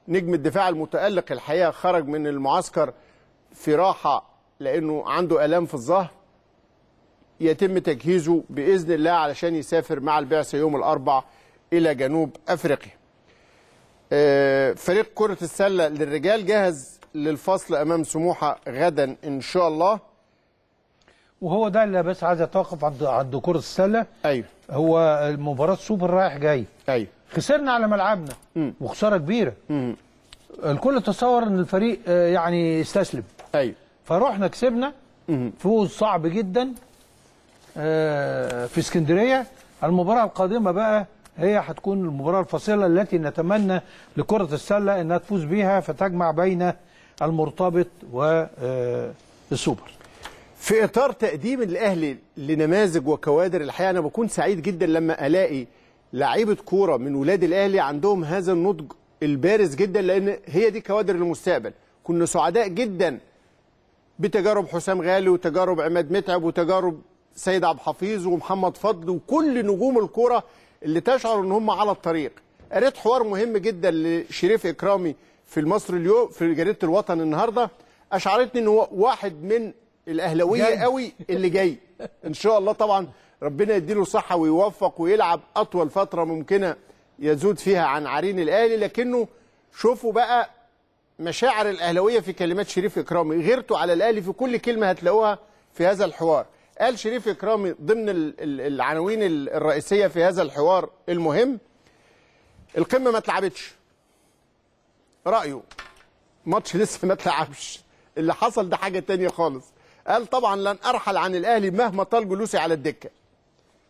نجم الدفاع المتألق الحقيقة خرج من المعسكر في راحة لأنه عنده آلام في الظهر. يتم تجهيزه بإذن الله علشان يسافر مع البعثة يوم الأربع إلى جنوب أفريقيا. آه، فريق كرة السلة للرجال جاهز للفصل أمام سموحة غدا إن شاء الله. وهو ده اللي بس عايز اتوقف عند عند كرة السلة. أيوه. هو المباراة سوبر رايح جاي. أيوه. خسرنا على ملعبنا. مم. وخسارة كبيرة. مم. الكل تصور إن الفريق آه، يعني استسلم. أيوه. فروحنا كسبنا. فوز صعب جدا آه، في اسكندرية. المباراة القادمة بقى هي هتكون المباراة الفاصلة التي نتمنى لكرة السلة إنها تفوز بيها فتجمع بين المرتبط والسوبر في إطار تقديم الأهلي لنماذج وكوادر الحقيقة أنا بكون سعيد جدا لما ألاقي لعيبة كورة من ولاد الأهلي عندهم هذا النضج البارز جدا لأن هي دي كوادر المستقبل. كنا سعداء جدا بتجارب حسام غالي وتجارب عماد متعب وتجارب سيد عبد الحفيظ ومحمد فضل وكل نجوم الكورة اللي تشعر إن هم على الطريق. قريت حوار مهم جدا لشريف إكرامي في المصري اليوم في جريدة الوطن النهارده. أشعرتني إن هو واحد من الأهلاوية. قوي اللي جاي. إن شاء الله طبعا ربنا يديله صحة ويوفق ويلعب أطول فترة ممكنة يزود فيها عن عرين الأهلي. لكنه شوفوا بقى مشاعر الأهلاوية في كلمات شريف إكرامي. غيرته على الأهلي في كل كلمة هتلاقوها في هذا الحوار. قال شريف اكرامي ضمن ال- ال- العناوين ال- الرئيسية في هذا الحوار المهم القمة ما اتلعبتش. رأيه. ماتش لسه ما اتلعبش. اللي حصل ده حاجة تانية خالص. قال طبعا لن أرحل عن الأهلي مهما طال جلوسي على الدكة.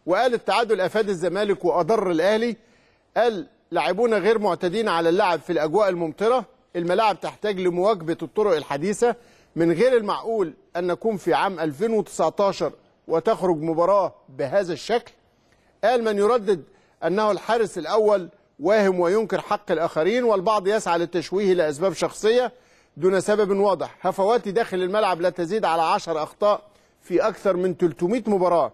وقال التعادل أفاد الزمالك وأضر الأهلي. قال لاعبونا غير معتادين على اللعب في الأجواء الممطرة. الملاعب تحتاج لمواكبة الطرق الحديثة. من غير المعقول أن نكون في عام 2019 وتخرج مباراة بهذا الشكل؟ قال من يردد أنه الحارس الأول واهم وينكر حق الآخرين والبعض يسعى للتشويه لأسباب شخصية دون سبب واضح. هفواتي داخل الملعب لا تزيد على 10 أخطاء في أكثر من 300 مباراة.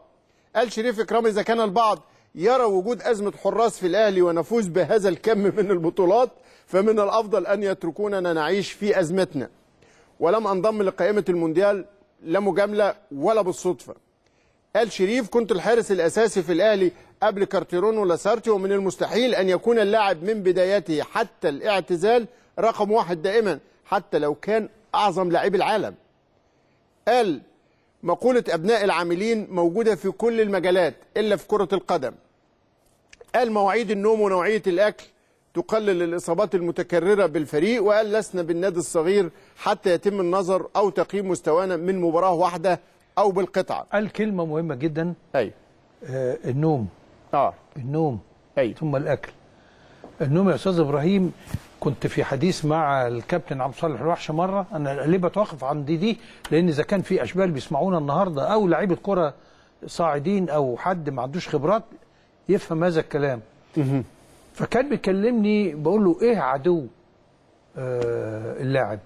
قال شريف اكرامي إذا كان البعض يرى وجود أزمة حراس في الأهلي ونفوز بهذا الكم من البطولات فمن الأفضل أن يتركوننا نعيش في أزمتنا. ولم أنضم لقائمة المونديال لا مجاملة ولا بالصدفة. قال شريف كنت الحارس الأساسي في الأهلي قبل كارتيرون ولاسارتي ومن المستحيل أن يكون اللاعب من بدايته حتى الاعتزال رقم واحد دائما حتى لو كان أعظم لاعبي العالم. قال مقولة أبناء العاملين موجودة في كل المجالات إلا في كرة القدم. قال مواعيد النوم ونوعية الأكل تقلل الإصابات المتكررة بالفريق وقال لسنا بالنادي الصغير حتى يتم النظر أو تقييم مستوانا من مباراة واحدة أو بالقطعة قال كلمه مهمة جدا. أي. آه النوم. آه. النوم. أي. ثم الأكل. النوم يا أستاذ إبراهيم كنت في حديث مع الكابتن عبد الصالح الوحش مرة. أنا ليه بتوقف عند دي لأن إذا كان في أشبال بيسمعونا النهارده أو لعيبة كرة صاعدين أو حد ما عندوش خبرات يفهم هذا الكلام. فكان بيكلمني بقول له إيه عدو؟ آه اللاعب.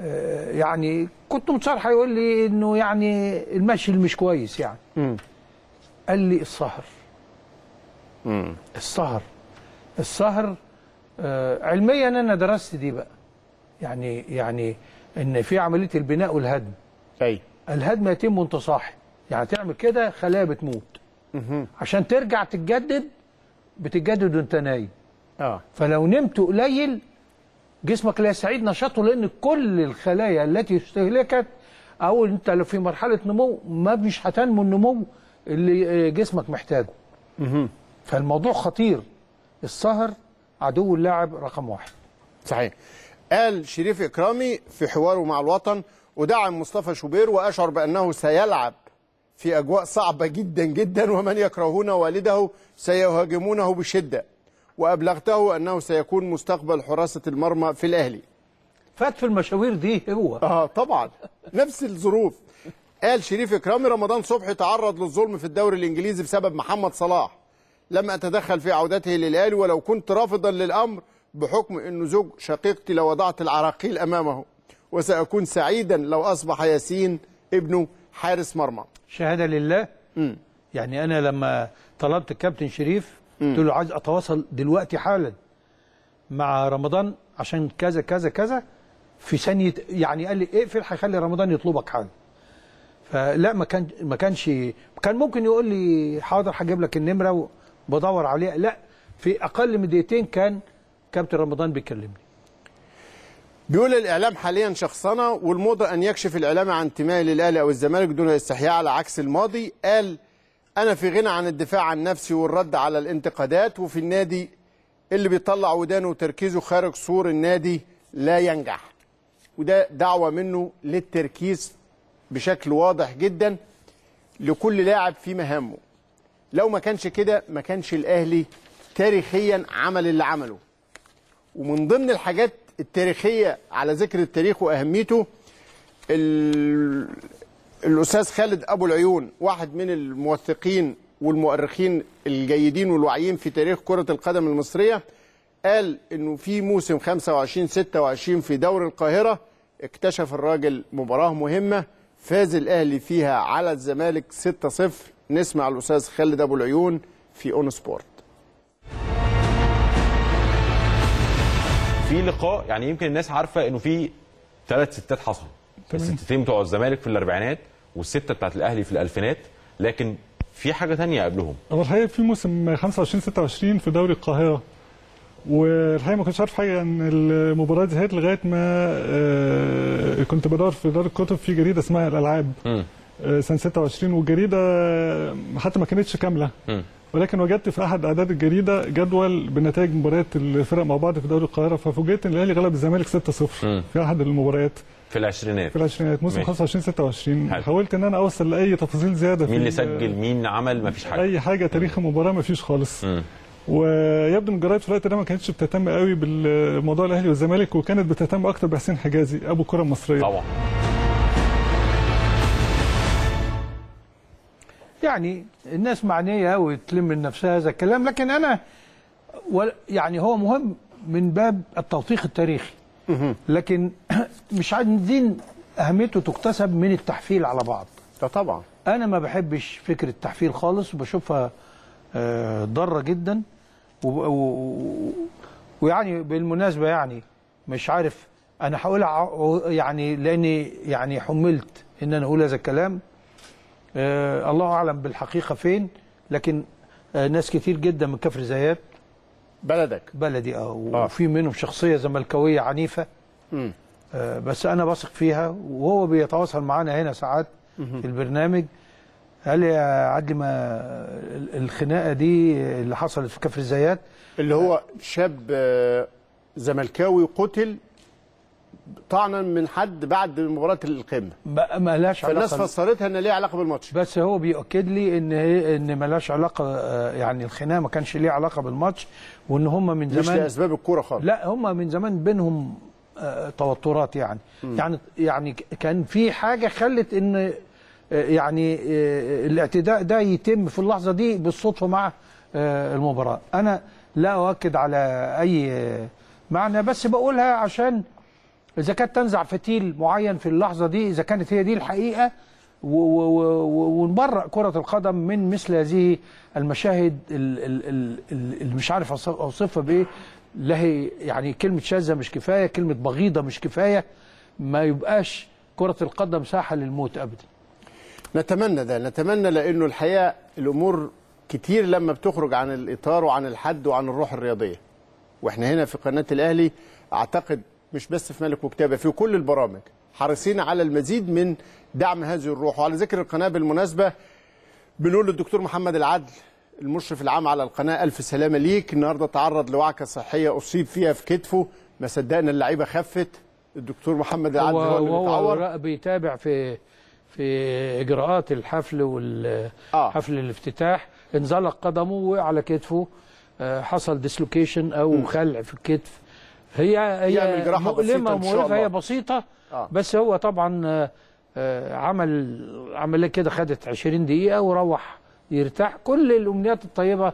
آه يعني كنت متصارحه يقول لي إنه يعني المشي اللي مش كويس يعني. قال لي السهر. السهر. السهر آه علميا أنا درست دي بقى. يعني يعني إن في عملية البناء والهدم. أي. الهدم يتم وأنت صاحي. يعني تعمل كده خلايا بتموت. عشان ترجع تتجدد بتتجدد وانت نايم. آه. فلو نمت قليل جسمك لا يستعيد نشاطه لأن كل الخلايا التي استهلكت أو أنت لو في مرحلة نمو ما مش هتنمو النمو اللي جسمك محتاجه. فالموضوع خطير. السهر عدو اللاعب رقم واحد. صحيح. قال شريف إكرامي في حواره مع الوطن ودعم مصطفى شوبير وأشعر بأنه سيلعب في أجواء صعبة جدا جدا ومن يكرهون والده سيهاجمونه بشدة. وأبلغته أنه سيكون مستقبل حراسة المرمى في الأهلي. فات في المشاوير دي هو. آه طبعا. نفس الظروف. قال شريف اكرامي رمضان صبحي تعرض للظلم في الدوري الإنجليزي بسبب محمد صلاح. لم أتدخل في عودته للأهلي ولو كنت رافضا للأمر بحكم انه زوج شقيقتي لوضعت العراقيل أمامه. وسأكون سعيدا لو أصبح ياسين ابنه حارس مرمى. شهادة لله. يعني أنا لما طلبت الكابتن شريف قلت له عايز أتواصل دلوقتي حالا مع رمضان عشان كذا كذا كذا. في ثانية يعني قال لي اقفل هيخلي رمضان يطلبك حالا. فلا ما كان ما كانش كان ممكن يقول لي حاضر هجيب لك النمرة وبدور عليها. لا في أقل من دقيقتين كان كابتن رمضان بيكلمني. بيقول الإعلام حاليا شخصنه والموضة أن يكشف الإعلام عن انتمائه للأهلي أو الزمالك دون استحياء على عكس الماضي. قال أنا في غنى عن الدفاع عن نفسي والرد على الانتقادات وفي النادي اللي بيطلع ودانه وتركيزه خارج سور النادي لا ينجح. وده دعوة منه للتركيز بشكل واضح جدا لكل لاعب في مهامه. لو ما كانش كده ما كانش الأهلي تاريخيا عمل اللي عمله. ومن ضمن الحاجات التاريخية على ذكر التاريخ وأهميته ال- الأستاذ خالد أبو العيون واحد من الموثقين والمؤرخين الجيدين والواعيين في تاريخ كرة القدم المصرية قال إنه في موسم 25 26 في دوري القاهرة اكتشف الراجل مباراة مهمة فاز الأهلي فيها على الزمالك 6-0 نسمع الأستاذ خالد أبو العيون في أون سبورت. في لقاء يعني يمكن الناس عارفة إنه في ثلاث ستات حصلوا. الستتين بتوع الزمالك في الأربعينات والستة بتاعت الأهلي في الألفينات. لكن في حاجة تانية قبلهم. هو الحقيقة في موسم 25 26 في دوري القاهرة. والحقيقة ما كنتش عارف حاجة عن المباراة دي لغاية ما آه، كنت بدور في دار الكتب في جريدة اسمها الألعاب. مم. آه، سنة 26 والجريده حتى ما كانتش كاملة. مم. ولكن وجدت في أحد أعداد الجريدة جدول بنتائج مباريات الفرق مع بعض في دوري القاهرة ففوجئت إن الأهلي غلب الزمالك 6-0 مم. في أحد المباريات. في العشرينات. في العشرينات موسم ماشي. 25 26 حلو. حاولت إن أنا أوصل لأي تفاصيل زيادة مين اللي سجل؟ مين عمل؟ ما فيش حاجة. أي حاجة تاريخ المباراة ما فيش خالص. مم. ويبدو إن الجرايد في الوقت ده ما كانتش بتهتم قوي بالموضوع الأهلي والزمالك وكانت بتهتم أكتر بحسين حجازي أبو الكره المصرية. طبعا. يعني الناس معنية قوي تلم من نفسها هذا الكلام لكن أنا يعني هو مهم من باب التوثيق التاريخي. لكن مش عايزين أهميته تكتسب من التحفيل على بعض. طبعا. أنا ما بحبش فكرة التحفيل خالص وبشوفها آه، ضارة جدا. ويعني بالمناسبة يعني مش عارف أنا هقولها يعني لأني يعني حملت إن أنا أقول هذا الكلام. آه الله أعلم بالحقيقة فين لكن آه ناس كتير جدا من كفر زيات بلدك. بلدي آه وفي منهم شخصية زملكاوية عنيفة. آه، بس أنا بثق فيها وهو بيتواصل معانا هنا ساعات في البرنامج. قال لي يا عدلي ما ال- الخناقة دي اللي حصلت في كفر الزيات اللي هو شاب آه، زملكاوي قتل طعنا من حد بعد مباراة القمة. ما ما لهاش فالناس علاقه فسرتها إن ليها علاقة بالماتش. بس هو بيؤكد لي إن إن ما لهاش علاقة آه، يعني الخناقة ما كانش ليه علاقة بالماتش وإن هم من مش زمان لأسباب الكورة خالص. لا هم من زمان بينهم آه، توترات يعني. يعني يعني ك- كان في حاجة خلت إن آه، يعني الاعتداء ده يتم في اللحظة دي بالصدفة مع المباراة. أنا لا أؤكد على أي معنى بس بقولها عشان إذا كانت تنزع فتيل معين في اللحظة دي إذا كانت هي دي الحقيقة ونبرأ كرة القدم من مثل هذه المشاهد ال- ال- ال- ال- اللي مش عارف أوصفها بإيه. لا هي يعني كلمة شاذة مش كفاية كلمة بغيضة مش كفاية. ما يبقاش كرة القدم ساحة للموت ابدا. نتمنى ده نتمنى لأنه الحقيقة الأمور كتير لما بتخرج عن الإطار وعن الحد وعن الروح الرياضية. وإحنا هنا في قناة الأهلي أعتقد مش بس في ملك وكتابه في كل البرامج. حريصين على المزيد من دعم هذه الروح. وعلى ذكر القناة بالمناسبة بنقول للدكتور محمد العدل المشرف العام على القناة ألف سلامة ليك. النهارده تعرض لوعكة صحية أصيب فيها في كتفه. ما صدقنا اللعيبة خفت. الدكتور محمد العدل هو, اللي بيتعور. بيتابع في في إجراءات الحفل آه. والحفل الافتتاح. انزلق قدمه وقع على كتفه. آه، حصل ديسلوكيشن أو خلع في الكتف. هي هي مؤلمة ومؤلمه. هي بسيطة آه. بس هو طبعا آه، آه، عمل عمليه كده خدت 20 دقيقة وروح يرتاح كل الأمنيات الطيبة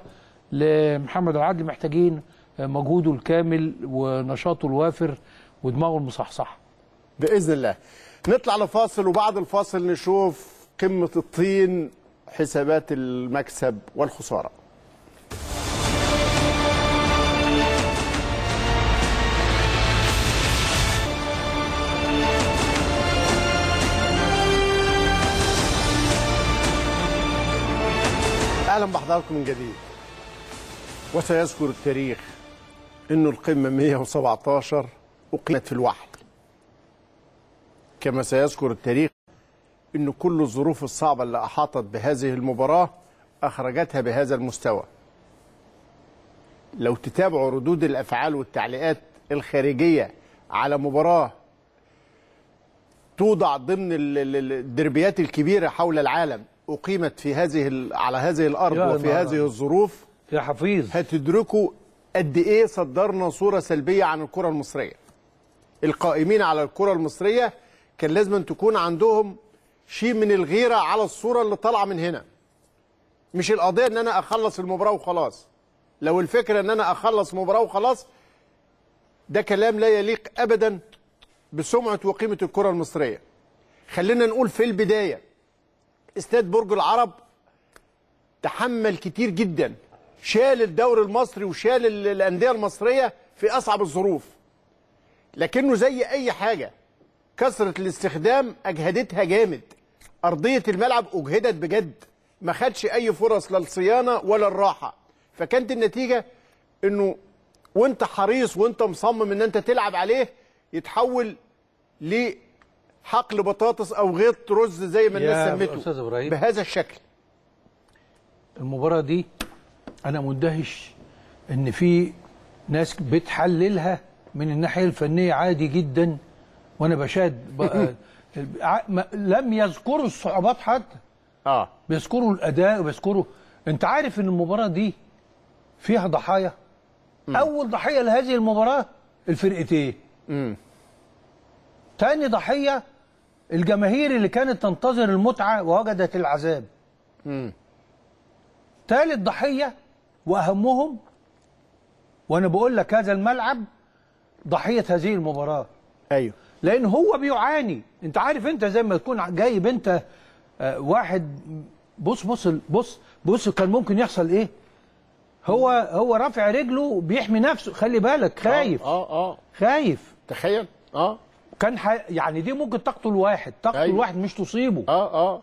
لمحمد العدل محتاجين آه، مجهوده الكامل ونشاطه الوافر ودماغه المصحصحة بإذن الله نطلع لفاصل وبعد الفاصل نشوف قمة الطين حسابات المكسب والخسارة أهلا بحضراتكم من جديد. وسيذكر التاريخ إنه القمة 117 أقيمت في الوحل كما سيذكر التاريخ أن كل الظروف الصعبة اللي أحاطت بهذه المباراة أخرجتها بهذا المستوى. لو تتابعوا ردود الأفعال والتعليقات الخارجية على مباراة توضع ضمن ال- ال- ال- الدربيات الكبيرة حول العالم أقيمت في هذه على هذه الأرض وفي هذه. الظروف يا حفيظ هتدركوا قد إيه صدرنا صورة سلبية عن الكرة المصرية. القائمين على الكرة المصرية كان لازم أن تكون عندهم شيء من الغيرة على الصورة اللي طالعة من هنا. مش القضية إن أنا أخلص المباراة وخلاص. لو الفكرة إن أنا أخلص مباراه وخلاص ده كلام لا يليق ابدا بسمعة وقيمة الكرة المصرية. خلينا نقول في البداية استاد برج العرب تحمل كتير جدا شال الدوري المصري وشال ال- الأندية المصرية في أصعب الظروف. لكنه زي أي حاجة كثرة الاستخدام أجهدتها جامد. أرضية الملعب أجهدت بجد ما خدش أي فرص للصيانه ولا الراحة. فكانت النتيجة إنه وأنت حريص وأنت مصمم إن أنت تلعب عليه يتحول لحقل بطاطس أو غيط رز زي ما الناس سمته أستاذ إبراهيم. بهذا الشكل. المباراة دي أنا مندهش إن في ناس بتحللها من الناحية الفنية عادي جدا وأنا بشاهد ب- ع- ما- لم يذكروا الصعوبات حتى. آه. بيذكروا الأداء وبيذكروا. أنت عارف إن المباراة دي فيها ضحايا؟ أول ضحية لهذه المباراة الفرقتين. امم تاني ضحية الجماهير اللي كانت تنتظر المتعة ووجدت العذاب. ثالث ضحية وأهمهم وأنا بقول لك هذا الملعب ضحية هذه المباراة. أيوه. لأن هو بيعاني. أنت عارف أنت زي ما تكون جايب أنت آه، واحد بص بص بص بص كان ممكن يحصل إيه؟ هو هو رافع رجله بيحمي نفسه. خلي بالك خايف. آه آه. خايف. تخيل. آه. كان ح... يعني دي ممكن تقتل واحد تقتل أيوة. واحد مش تصيبه. آه آه.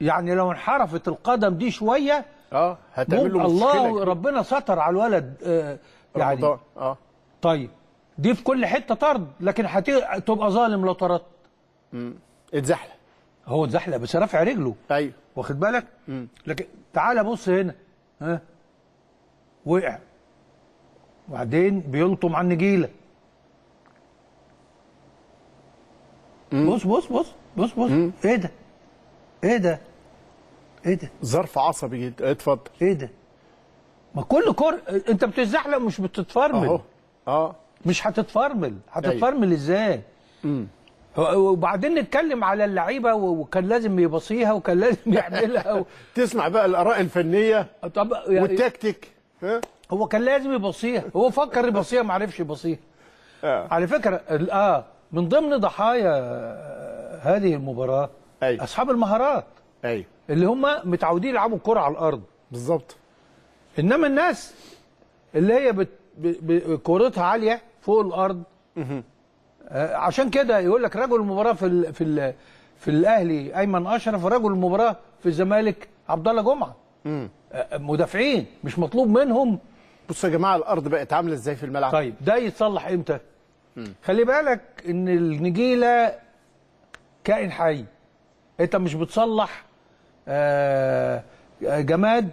يعني لو انحرفت القدم دي شوية آه هتعمل له الله. ربنا ستر على الولد آه، يعني. رمضان. آه. طيب دي في كل حتة طرد لكن هتبقى ظالم لو طردت. اتزحلق. هو اتزحلق بس رافع رجله. أيوه. واخد بالك؟ لكن تعالى بص هنا. ها؟ وقع. وبعدين بيلطم على النجيلة. بص بص بص بص بص. إيه ده؟ إيه ده؟ إيه ده؟ ظرف عصبي. جدا اتفضل. إيه ده؟ ما كل كور انت بتتزحلق مش بتتفرمل. اهو. آه. مش هتتفرمل. هتتفرمل إزاي؟ وبعدين نتكلم على اللعيبة وكان لازم يبصيها وكان لازم يعملها و... تسمع بقى الآراء الفنية طب يعني والتكتيك هو كان لازم يبصيها. هو فكر يبصيها ما عرفش يبصيها. آه. على فكرة آه. من ضمن ضحايا هذه المباراة أيوة. أصحاب المهارات. أيوه اللي هم متعودين يلعبوا الكره على الأرض. بالظبط إنما الناس اللي هي بت... ب... ب... كورتها عالية فوق الأرض. آه، عشان كده يقول لك رجل المباراة في ال... في ال... في الأهلي أيمن أشرف ورجل المباراة في الزمالك عبد الله جمعه آه، مدافعين مش مطلوب منهم. بصوا يا جماعة الأرض بقت عاملة إزاي في الملعب؟ طيب ده يتصلح إمتى؟ خلي بالك إن النجيلة كائن حي. أنت مش بتصلح آه، جماد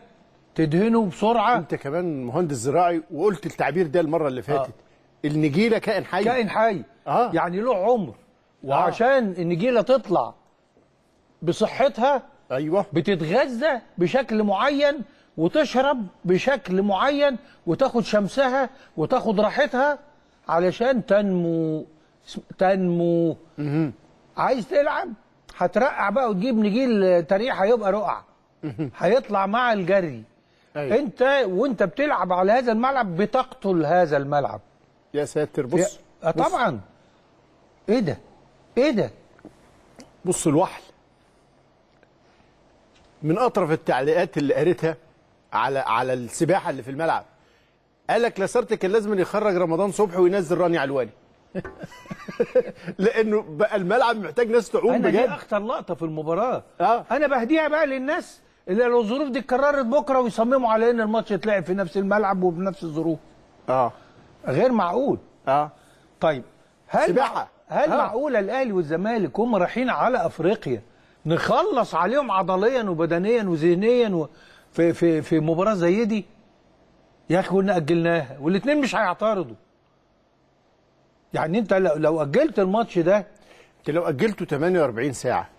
تدهنه بسرعة. أنت كمان مهندس زراعي وقلت التعبير ده المرة اللي فاتت. النجيلة كائن حي. كائن حي. آه. يعني له عمر. وعشان النجيلة تطلع بصحتها أيوه. بتتغذى بشكل معين وتشرب بشكل معين وتاخد شمسها وتاخد راحتها علشان تنمو تنمو. عايز تلعب؟ هترقع بقى وتجيب نجيل تريح هيبقى رقع هيطلع مع الجري. أيوة. انت وانت بتلعب على هذا الملعب بتقتل هذا الملعب. يا ساتر بص. آه طبعا. إيه ده؟ إيه ده؟ بص الوحل. من أطرف التعليقات اللي قريتها على على السباحة اللي في الملعب. قال لك لاسارتي كان لازم يخرج رمضان صبحي وينزل راني علواني لأنه بقى الملعب محتاج ناس تعوم أنا دي بجد. أخطر لقطة في المباراة؟ آه. أنا بهديها بقى للناس اللي لو الظروف دي اتكررت بكرة ويصمموا على إن الماتش يتلعب في نفس الملعب وبنفس الظروف. آه. غير معقول. آه. طيب هل سباحة. هل آه. معقوله الأهلي والزمالك هم رايحين على أفريقيا نخلص عليهم عضليا وبدنيا وذهنيا و... في في في مباراة زي دي؟ يا أخي كنا اجلناها والاثنين مش هيعترضوا. يعني أنت لو, أجلت الماتش ده أنت لو أجلته 48 ساعة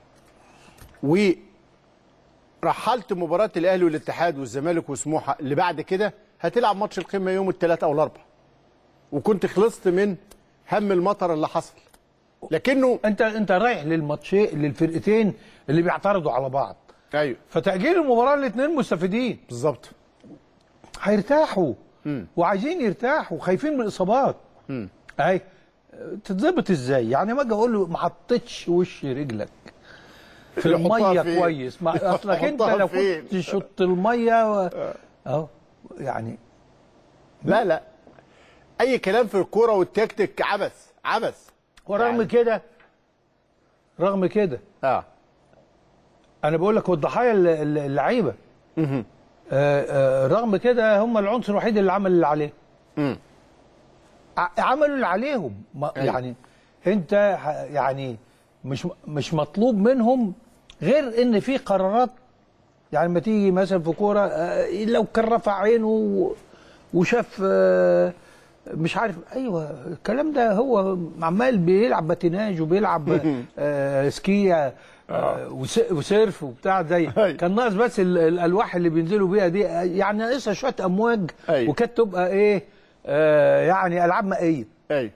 ورحلت مباراة الأهلي والاتحاد والزمالك وسموحة اللي بعد كده هتلعب ماتش القمة يوم الثلاثاء أو الأربعاء. وكنت خلصت من هم المطر اللي حصل. لكنه انت أنت رايح للماتشين للفرقتين اللي بيعترضوا على بعض. أيوه. فتأجيل المباراة الاثنين مستفيدين. بالظبط. هيرتاحوا. وعايزين يرتاحوا خايفين من الإصابات. أهي تتظبط إزاي؟ يعني ما أجي أقول له ما حطيتش وش رجلك. في المية؟ كويس. ما أصلك أنت لو؟ كنت شط المية و... أهو يعني. لا لا. أي كلام في الكورة والتكتيك عبث عبث. ورغم يعني- كده رغم كده. آه. أنا بقول لك والضحايا الل- الل- اللعيبة. آه، آه، رغم كده هم العنصر الوحيد اللي عمل اللي عليه. عملوا اللي عليهم. ما أيوة. يعني انت يعني مش مش مطلوب منهم غير ان في قرارات. يعني لما تيجي مثلا في كورة آه، لو كان رفع عينه وشاف آه، مش عارف. أيوه الكلام ده هو عمال بيلعب باتيناج وبيلعب آه ski آه. وس- و surf وبتاع زي. كان ناقص بس ال- الألواح اللي بينزلوا بيها دي يعني ناقصها شوية أمواج. وكانت تبقى إيه آه يعني ألعاب مائية. أيوه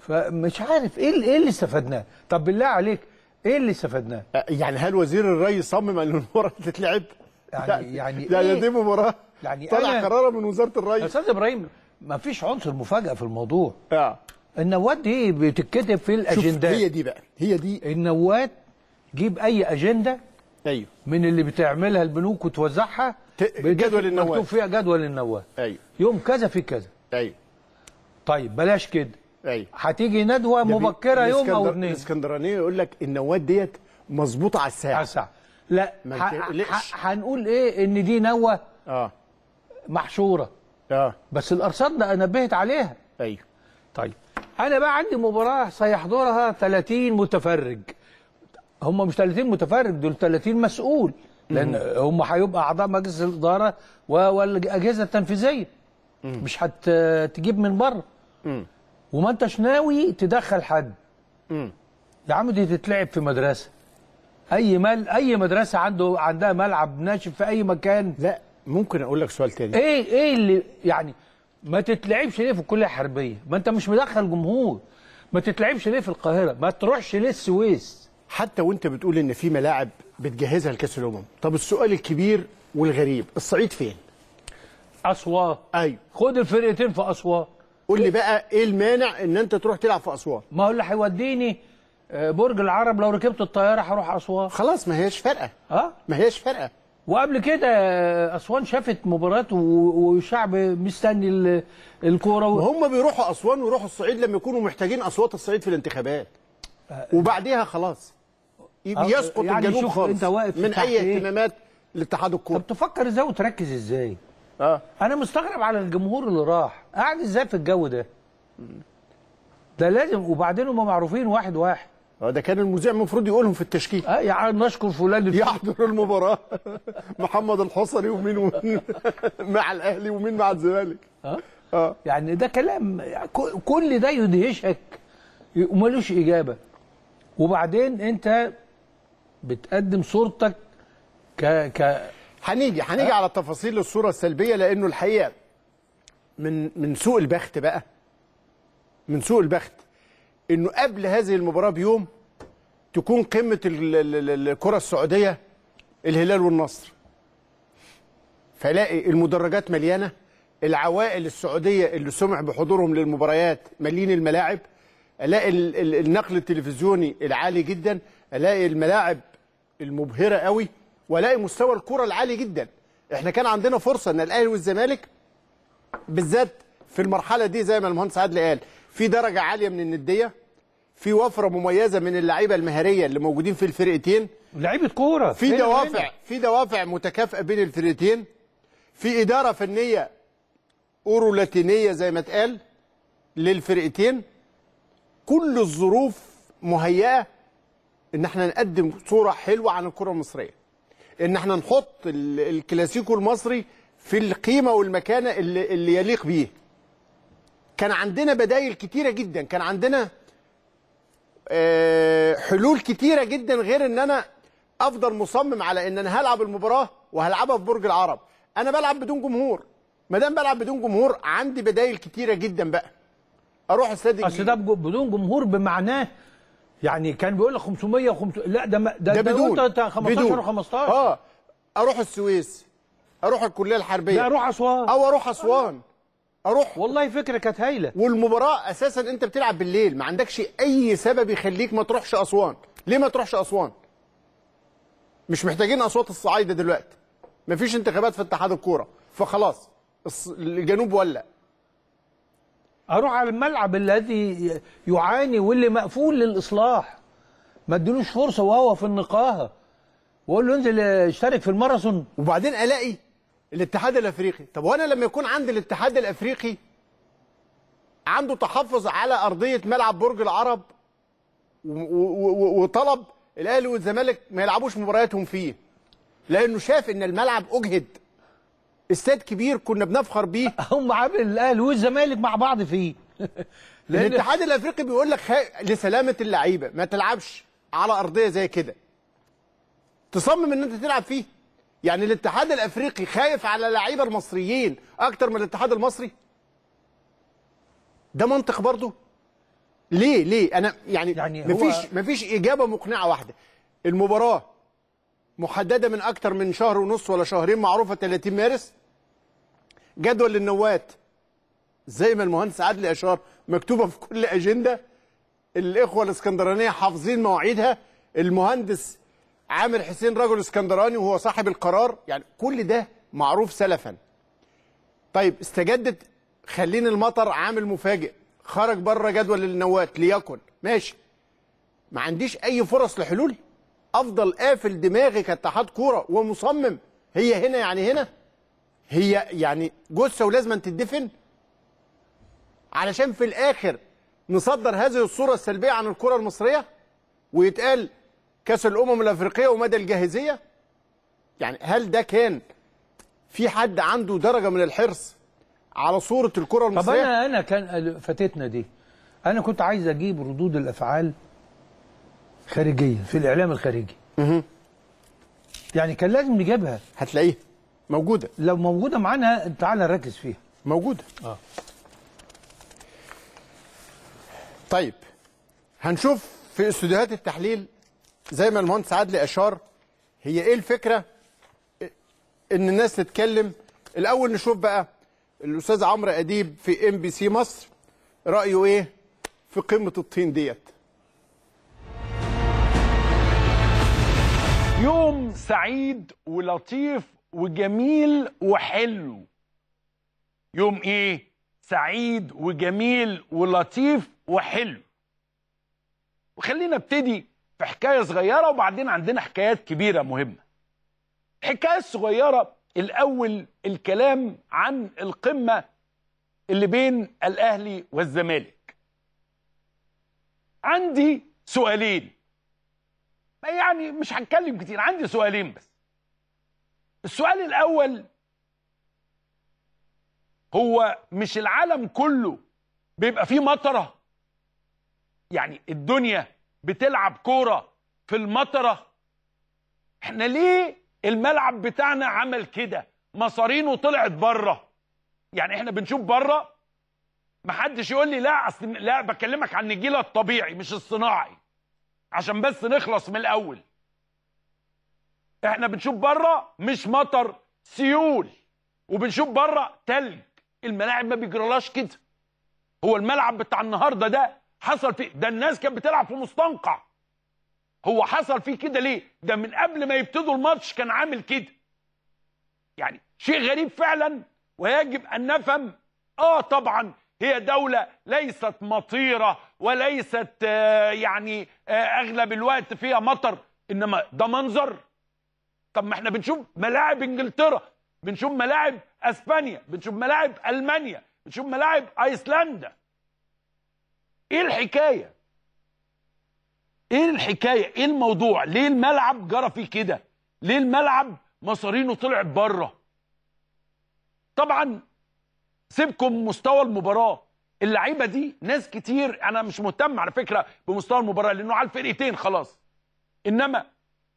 فمش عارف إيه اللي- إيه اللي استفدناه. طب بالله عليك إيه اللي استفدناه؟ يعني هل وزير الري صمم إن المباراة تتلعب؟ يعني- يعني يعني إيه؟ دي مباراة. يعني طلع قرار من وزارة يا الري. أستاذ إبراهيم ما فيش عنصر مفاجأة في الموضوع. آه. النواد دي بتتكتب في شوف الأجندات. هي دي بقى. هي دي. النواد جيب أي أجندة أيوه. من اللي بتعملها البنوك وتوزعها جدول النواد. مكتوب فيها جدول النواد أيوه. يوم كذا في كذا. أيوه. طيب بلاش كده. أيوه. هتيجي ندوة مبكرة يوم أو اتنين. الإسكندرانية يقول لك النواد ديت مظبوطة على الساعة. على الساعة. لا هنقول إيه؟ إن دي نوة آه. محشورة. آه. بس الأرصاد ده نبهت عليها. أيوه. طيب أنا بقى عندي مباراة سيحضرها 30 متفرج. هم مش 30 متفرج دول 30 مسؤول. لأن هم هيبقى أعضاء مجلس الإدارة والأجهزة التنفيذية. مش هتجيب من بره. وما أنتش ناوي تدخل حد. يا عم دي تتلعب في مدرسة. أي مال أي مدرسة عنده عندها ملعب ناشف في أي مكان. لا ممكن أقول لك سؤال تاني. إيه إيه اللي يعني ما تتلعبش ليه في الكلية الحربية؟ ما أنت مش مدخل جمهور. ما تتلعبش ليه في القاهرة؟ ما تروحش ليه السويس حتى وانت بتقول ان في ملاعب بتجهزها لكأس الأمم. طب السؤال الكبير والغريب الصعيد فين؟ اسوان أيوه. خد الفرقتين في اسوان قول لي بقى إيه المانع إن أنت تروح تلعب في اسوان ما هو اللي هيوديني آه، برج العرب لو ركبت الطيارة هروح اسوان خلاص ما هياش فارقه آه؟ ما هياش فارقه وقبل كده آه، أسوان شافت مباراة و- وشعب مستني ال- الكورة و... وهم بيروحوا أسوان ويروحوا الصعيد لما يكونوا محتاجين أصوات الصعيد في الانتخابات. وبعديها خلاص. آه، يسقط يعني الجنوب خالص أنت واقف من أي؟ اهتمامات لاتحاد الكورة. طب تفكر إزاي وتركز إزاي؟ آه. أنا مستغرب على الجمهور اللي راح. قاعد إزاي في الجو ده؟ ده لازم وبعدين هم معروفين واحد واحد. آه، ده كان المذيع المفروض يقولهم في التشكيل. آه يعني نشكر فلان. يحضر المباراة. محمد الحصري ومين ومين مع الأهلي ومين مع الزمالك. آه؟ آه. يعني ده كلام كل ده يدهشك. وملوش إجابة. وبعدين أنت بتقدم صورتك ك ك هنيجي هنيجي على تفاصيل الصورة السلبية لأنه الحقيقة من من سوء البخت بقى. من سوء البخت. إنه قبل هذه المباراة بيوم تكون قمة ال- ال- ال- الكرة السعودية الهلال والنصر. فلاقي المدرجات مليانة العوائل السعودية اللي سمع بحضورهم للمباريات مالين الملاعب. ألاقي ال- ال- النقل التلفزيوني العالي جدا ألاقي الملاعب المبهرة قوي والاقي مستوى الكره العالي جدا. إحنا كان عندنا فرصة إن الأهلي والزمالك بالذات في المرحلة دي زي ما المهندس عادل قال في درجة عالية من الندية في وفرة مميزة من اللعيبة المهارية اللي موجودين في الفرقتين. لعيبة كورة. في دوافع. في دوافع متكافئة بين الفرقتين. في إدارة فنية اورو لاتينيه زي ما اتقال للفرقتين. كل الظروف مهيئة إن إحنا نقدم صورة حلوة عن الكرة المصرية. إن إحنا نحط ال- الكلاسيكو المصري في القيمة والمكانة اللي, اللي يليق بيه. كان عندنا بدايل كتيرة جدا. كان عندنا آه، حلول كتيرة جدا غير إن أنا أفضل مصمم على إن أنا هلعب المباراة وهلعبها في برج العرب. أنا بلعب بدون جمهور. ما دام بلعب بدون جمهور عندي بدايل كتيرة جدا بقى. أروح استاد أصل. ده بدون جمهور بمعناه يعني كان بيقول لك 500 و500 لا ده ده, ده ده بدون. قلت 15 و15 آه أروح السويس أروح الكلية الحربية. لا أروح أسوان. أو أروح أسوان. أروح. والله فكرة كانت هايلة. والمباراة أساسا أنت بتلعب بالليل ما عندكش أي سبب يخليك ما تروحش أسوان. ليه ما تروحش أسوان؟ مش محتاجين أصوات الصعايدة دلوقتي. مفيش انتخابات في اتحاد الكورة. فخلاص الجنوب ولع. أروح على الملعب الذي يعاني واللي مقفول للاصلاح. ما ادلوش فرصة وهو في النقاهة. واقول له انزل اشترك في الماراثون. وبعدين الاقي الاتحاد الافريقي. طب وأنا لما يكون عندي الاتحاد الافريقي عنده تحفظ على ارضية ملعب برج العرب وطلب الاهلي والزمالك ما يلعبوش مبارياتهم فيه. لأنه شاف ان الملعب اجهد. استاد كبير كنا بنفخر بيه. هم عامل الأهلي والزمالك مع بعض فيه. الاتحاد الأفريقي بيقول لك. لسلامة اللعيبة ما تلعبش على أرضية زي كده. تصمم إن أنت تلعب فيه. يعني الاتحاد الأفريقي خايف على اللعيبه المصريين أكتر من الاتحاد المصري؟ ده منطق برضه؟ ليه؟ ليه؟ أنا يعني, يعني يعني هو- مفيش مفيش إجابة مقنعة واحدة. المباراة محددة من أكتر من شهر ونص ولا شهرين معروفة 30 مارس. جدول النوات. زي ما المهندس عادل إشار مكتوبة في كل أجندة الإخوة الإسكندرانية حافظين مواعيدها. المهندس عامر حسين رجل إسكندراني وهو صاحب القرار. يعني كل ده معروف سلفا. طيب استجدت خلين المطر عامل مفاجئ خرج بره جدول النوات ليكن. ماشي. ما عنديش أي فرص لحلول؟ أفضل قافل دماغي كاتحاد كورة ومصمم. هي هنا يعني هنا؟ هي يعني جثة ولازم تدفن علشان في الآخر نصدر هذه الصورة السلبية عن الكرة المصرية ويتقال كأس الأمم الأفريقية ومدى الجاهزية؟ يعني هل ده كان في حد عنده درجة من الحرص على صورة الكرة طب المصرية؟ أنا أنا كان فاتتنا دي. أنا كنت عايز أجيب ردود الأفعال خارجية في الإعلام الخارجي. يعني كان لازم نجيبها. هتلاقيها. موجودة. لو موجودة معانا تعالى نركز فيها. موجودة. آه. طيب هنشوف في استوديوهات التحليل زي ما المهندس عادلي أشار هي إيه الفكرة؟ إن الناس تتكلم. الأول نشوف بقى الأستاذ عمرو أديب في إم بي سي مصر رأيه إيه في قمة الطين ديت؟ يوم سعيد ولطيف وجميل وحلو. يوم إيه؟ سعيد وجميل ولطيف وحلو. وخلينا ابتدي في حكاية صغيرة وبعدين عندنا حكايات كبيرة مهمة. الحكاية الصغيرة الأول الكلام عن القمة اللي بين الأهلي والزمالك. عندي سؤالين. يعني مش هتكلم كتير عندي سؤالين بس. السؤال الأول هو مش العالم كله بيبقى فيه مطرة؟ يعني الدنيا بتلعب كورة في المطرة؟ إحنا ليه الملعب بتاعنا عمل كده؟ مصارينه طلعت بره. يعني إحنا بنشوف بره؟ محدش يقول لي لا أصل لا بكلمك عن النجيلة الطبيعي مش الصناعي. عشان بس نخلص من الأول. إحنا بنشوف بره مش مطر سيول. وبنشوف بره تلج. الملاعب ما بيجرالهاش كده. هو الملعب بتاع النهارده ده حصل فيه ده الناس كانت بتلعب في مستنقع. هو حصل فيه كده ليه؟ ده من قبل ما يبتدوا الماتش كان عامل كده. يعني شيء غريب فعلا ويجب أن نفهم. آه طبعا هي دولة ليست مطيرة وليست آه يعني آه أغلب الوقت فيها مطر إنما ده منظر. طب ما إحنا بنشوف ملاعب انجلترا بنشوف ملاعب اسبانيا بنشوف ملاعب ألمانيا بنشوف ملاعب أيسلندا. إيه الحكاية؟ إيه الحكاية؟ إيه الموضوع؟ ليه الملعب جرى فيه كده؟ ليه الملعب مصارينه طلعت بره؟ طبعا سيبكم مستوى المباراة. اللعيبة دي ناس كتير أنا مش مهتم على فكرة بمستوى المباراة لأنه على الفرقتين خلاص. إنما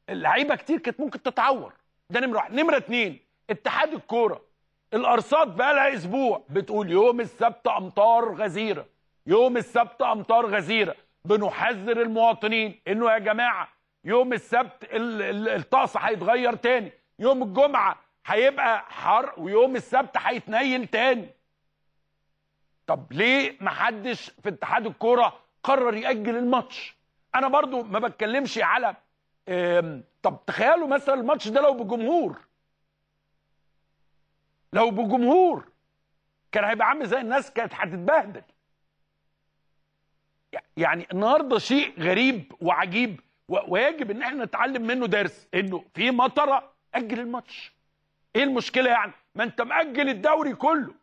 اللعيبة كتير كانت ممكن تتعور. ده نمرة واحد. نمرة اتنين اتحاد الكورة. الأرصاد بقى لها أسبوع. بتقول يوم السبت أمطار غزيرة. يوم السبت أمطار غزيرة. بنحذر المواطنين إنه يا جماعة يوم السبت ال- ال- الطقس هيتغير تاني. يوم الجمعة هيبقى حر ويوم السبت هيتنيل تاني. طب ليه محدش في اتحاد الكورة قرر يأجل الماتش؟ أنا برضو ما بتكلمش على طب تخيلوا مثلا الماتش ده لو بجمهور. لو بجمهور كان هيبقى عامل زي الناس كانت هتتبهدل. يعني النهارده شيء غريب وعجيب ويجب إن إحنا نتعلم منه درس إنه في مطرة أجل الماتش. إيه المشكلة يعني؟ ما أنت مأجل الدوري كله.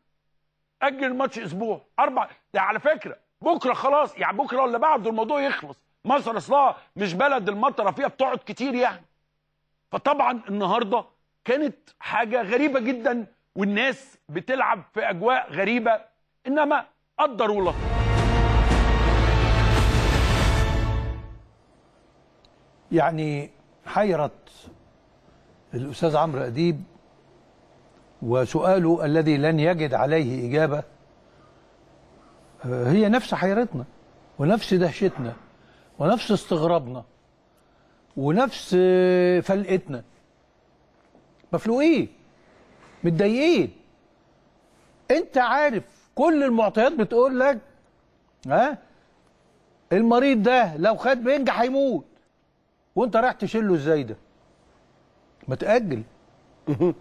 أجل الماتش أسبوع أربع ده على فكرة بكرة خلاص يعني بكرة ولا بعده الموضوع يخلص. مصر اصلها مش بلد المطره فيها بتقعد كتير يعني. فطبعا النهارده كانت حاجة غريبة جدا والناس بتلعب في أجواء غريبة إنما قدروا لطف يعني حيرت الأستاذ عمرو أديب وسؤاله الذي لن يجد عليه إجابة. آه، هي نفس حيرتنا ونفس دهشتنا. ونفس استغرابنا ونفس فلقتنا. مفلوقين متضايقين. انت عارف كل المعطيات بتقول لك ها المريض ده لو خد بنج هيموت. وانت رايح تشيله إزاي ده؟ ما تأجل.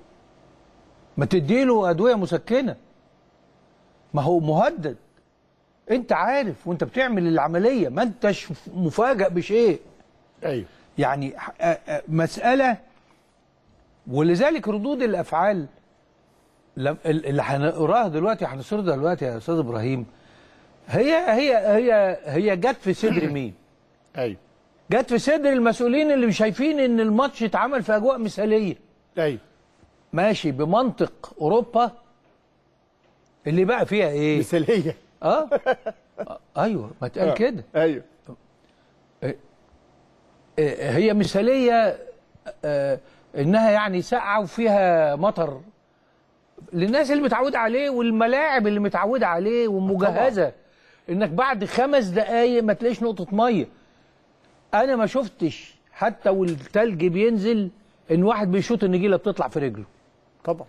ما تديله أدوية مسكنة. ما هو مهدد. انت عارف وانت بتعمل العملية ما انتش مفاجئ بشيء. أيوه. يعني مسألة ولذلك ردود الأفعال لم- ال- اللي هنقراها دلوقتي هنسردها دلوقتي يا أستاذ إبراهيم هي هي هي هي جت في صدر مين؟ أيوه. جت في صدر المسؤولين اللي شايفين إن الماتش اتعمل في أجواء مثالية. أيوه. ماشي بمنطق أوروبا اللي بقى فيها إيه؟ مثالية. آه. آه، أيوه ما تقال كده. أيوه. آه، هي مثالية آه، إنها يعني ساقعة وفيها مطر. للناس اللي متعوده عليه والملاعب اللي متعوده عليه ومجهزة. إنك بعد خمس دقايق ما تلاقيش نقطة مية. أنا ما شفتش حتى والتلج بينزل إن واحد بيشوط النجيلة بتطلع في رجله. طبعا.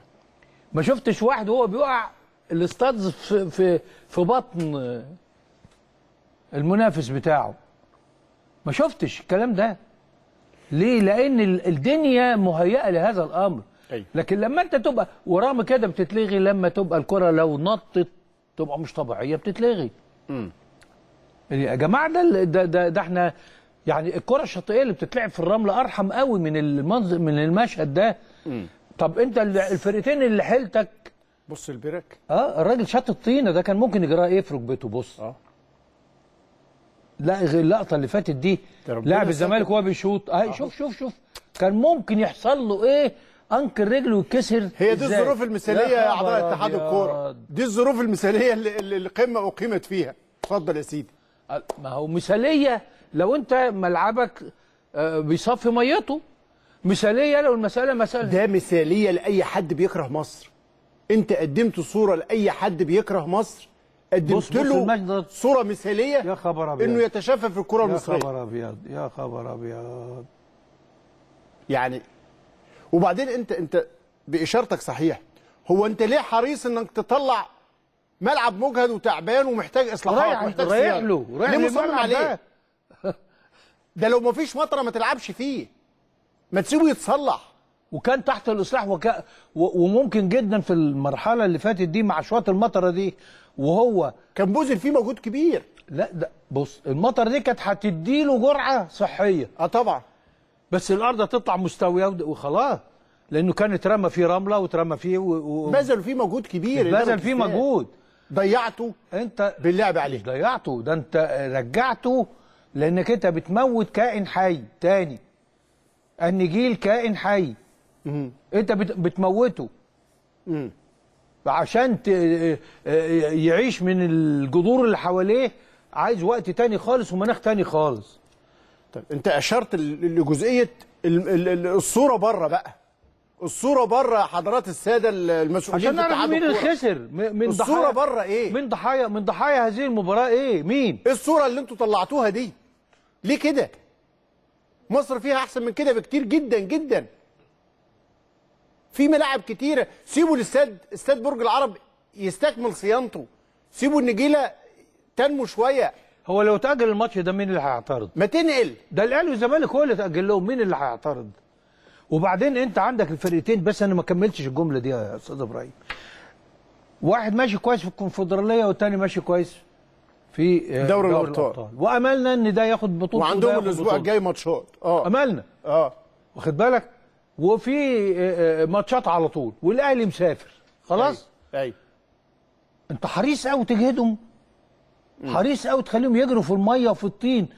ما شفتش واحد وهو بيقع الاستاذ في في في بطن المنافس بتاعه. ما شفتش الكلام ده. ليه؟ لأن ال- الدنيا مهيئة لهذا الأمر. أيوة. لكن لما أنت تبقى ورغم كده بتتلغي لما تبقى الكرة لو نطت تبقى مش طبيعية بتتلغي. يا جماعة ده ده ده, ده إحنا يعني الكرة الشاطئية اللي بتتلعب في الرمل أرحم قوي من المنظر من المشهد ده. طب أنت ال- الفرقتين اللي حيلتك بص البرك آه الراجل شاط الطينه ده كان ممكن يجراها إيه؟ في ركبته بص. آه. لا غير اللقطة اللي فاتت دي. لاعب الزمالك. وهو بيشوط. اهي شوف شوف شوف. كان ممكن يحصل له إيه؟ انكل رجله يتكسر. هي دي؟ الظروف المثالية يا اعضاء اتحاد. الكورة. دي الظروف المثالية اللي اللي القمه أقيمت فيها. اتفضل يا سيدي. ما هو مثالية لو أنت ملعبك آه، بيصفي ميته. مثالية لو المسألة مسألة. ده مثالية لأي حد بيكره مصر. انت قدمت صورة لأي حد بيكره مصر؟ قدمت له. صورة مثالية؟ يا خبر أبيض. إنه يتشافى في الكرة يا المصرية. خبر أبيض يا خبر أبيض. يعني وبعدين انت انت بإشارتك صحيح. هو انت ليه حريص إنك تطلع ملعب مجهد وتعبان ومحتاج إصلاحات رايح ومحتاج رايح؟ له رايح ليه مصمم عليه ده. لو ما فيش مطرة ما تلعبش فيه. ما تسيبه يتصلح. وكان تحت الإصلاح وكا و- وممكن جدا في المرحلة اللي فاتت دي مع شوية المطرة دي وهو كان بوزل فيه مجهود كبير. لا ده بص المطر دي كانت هتديله جرعة صحية. آه طبعا. بس الأرض هتطلع مستوية وخلاص لأنه كان اترمى فيه رملة واترمى فيه و... و... بذلوا فيه مجهود كبير. بذل فيه. مجهود. ضيعته أنت باللعب عليه. ضيعته ده أنت رجعته لأنك أنت بتموت كائن حي تاني. النجيل كائن حي. انت بت... بتموته. مم. عشان ت... يعيش من الجذور اللي حواليه عايز وقت تاني خالص ومناخ تاني خالص. طيب انت أشرت لجزئية ال- ال- ال- الصورة بره بقى. الصورة بره حضرات السادة المسؤولين عشان نعرف مين اللي. خسر من الصورة ضحايا بره إيه؟ من ضحايا من ضحايا هذه المباراة إيه؟ مين؟ إيه الصورة اللي أنتوا طلعتوها دي؟ ليه كده؟ مصر فيها أحسن من كده بكتير جدا جدا. في ملاعب كتيره سيبوا الاستاد استاد برج العرب يستكمل صيانته. سيبوا النجيلة تنمو شوية. هو لو تأجل الماتش ده مين اللي هيعترض؟ ما تنقل. ده الأهلي والزمالك هو اللي تأجل لهم. مين اللي هيعترض؟ وبعدين انت عندك الفرقتين بس أنا ما كملتش الجملة دي يا أستاذ إبراهيم. واحد ماشي كويس في الكونفدرالية والتاني ماشي كويس في آه، دوري الأبطال. وأملنا إن ده ياخد بطوله وعندهم الأسبوع بطولة. الجاي ماتشات. آه. أملنا. آه. واخد بالك؟ وفي آه، آه، ماتشات على طول والأهلي مسافر خلاص؟ أيوه انت حريص قوي تجهدهم؟ حريص قوي تخليهم يجروا في المية وفي الطين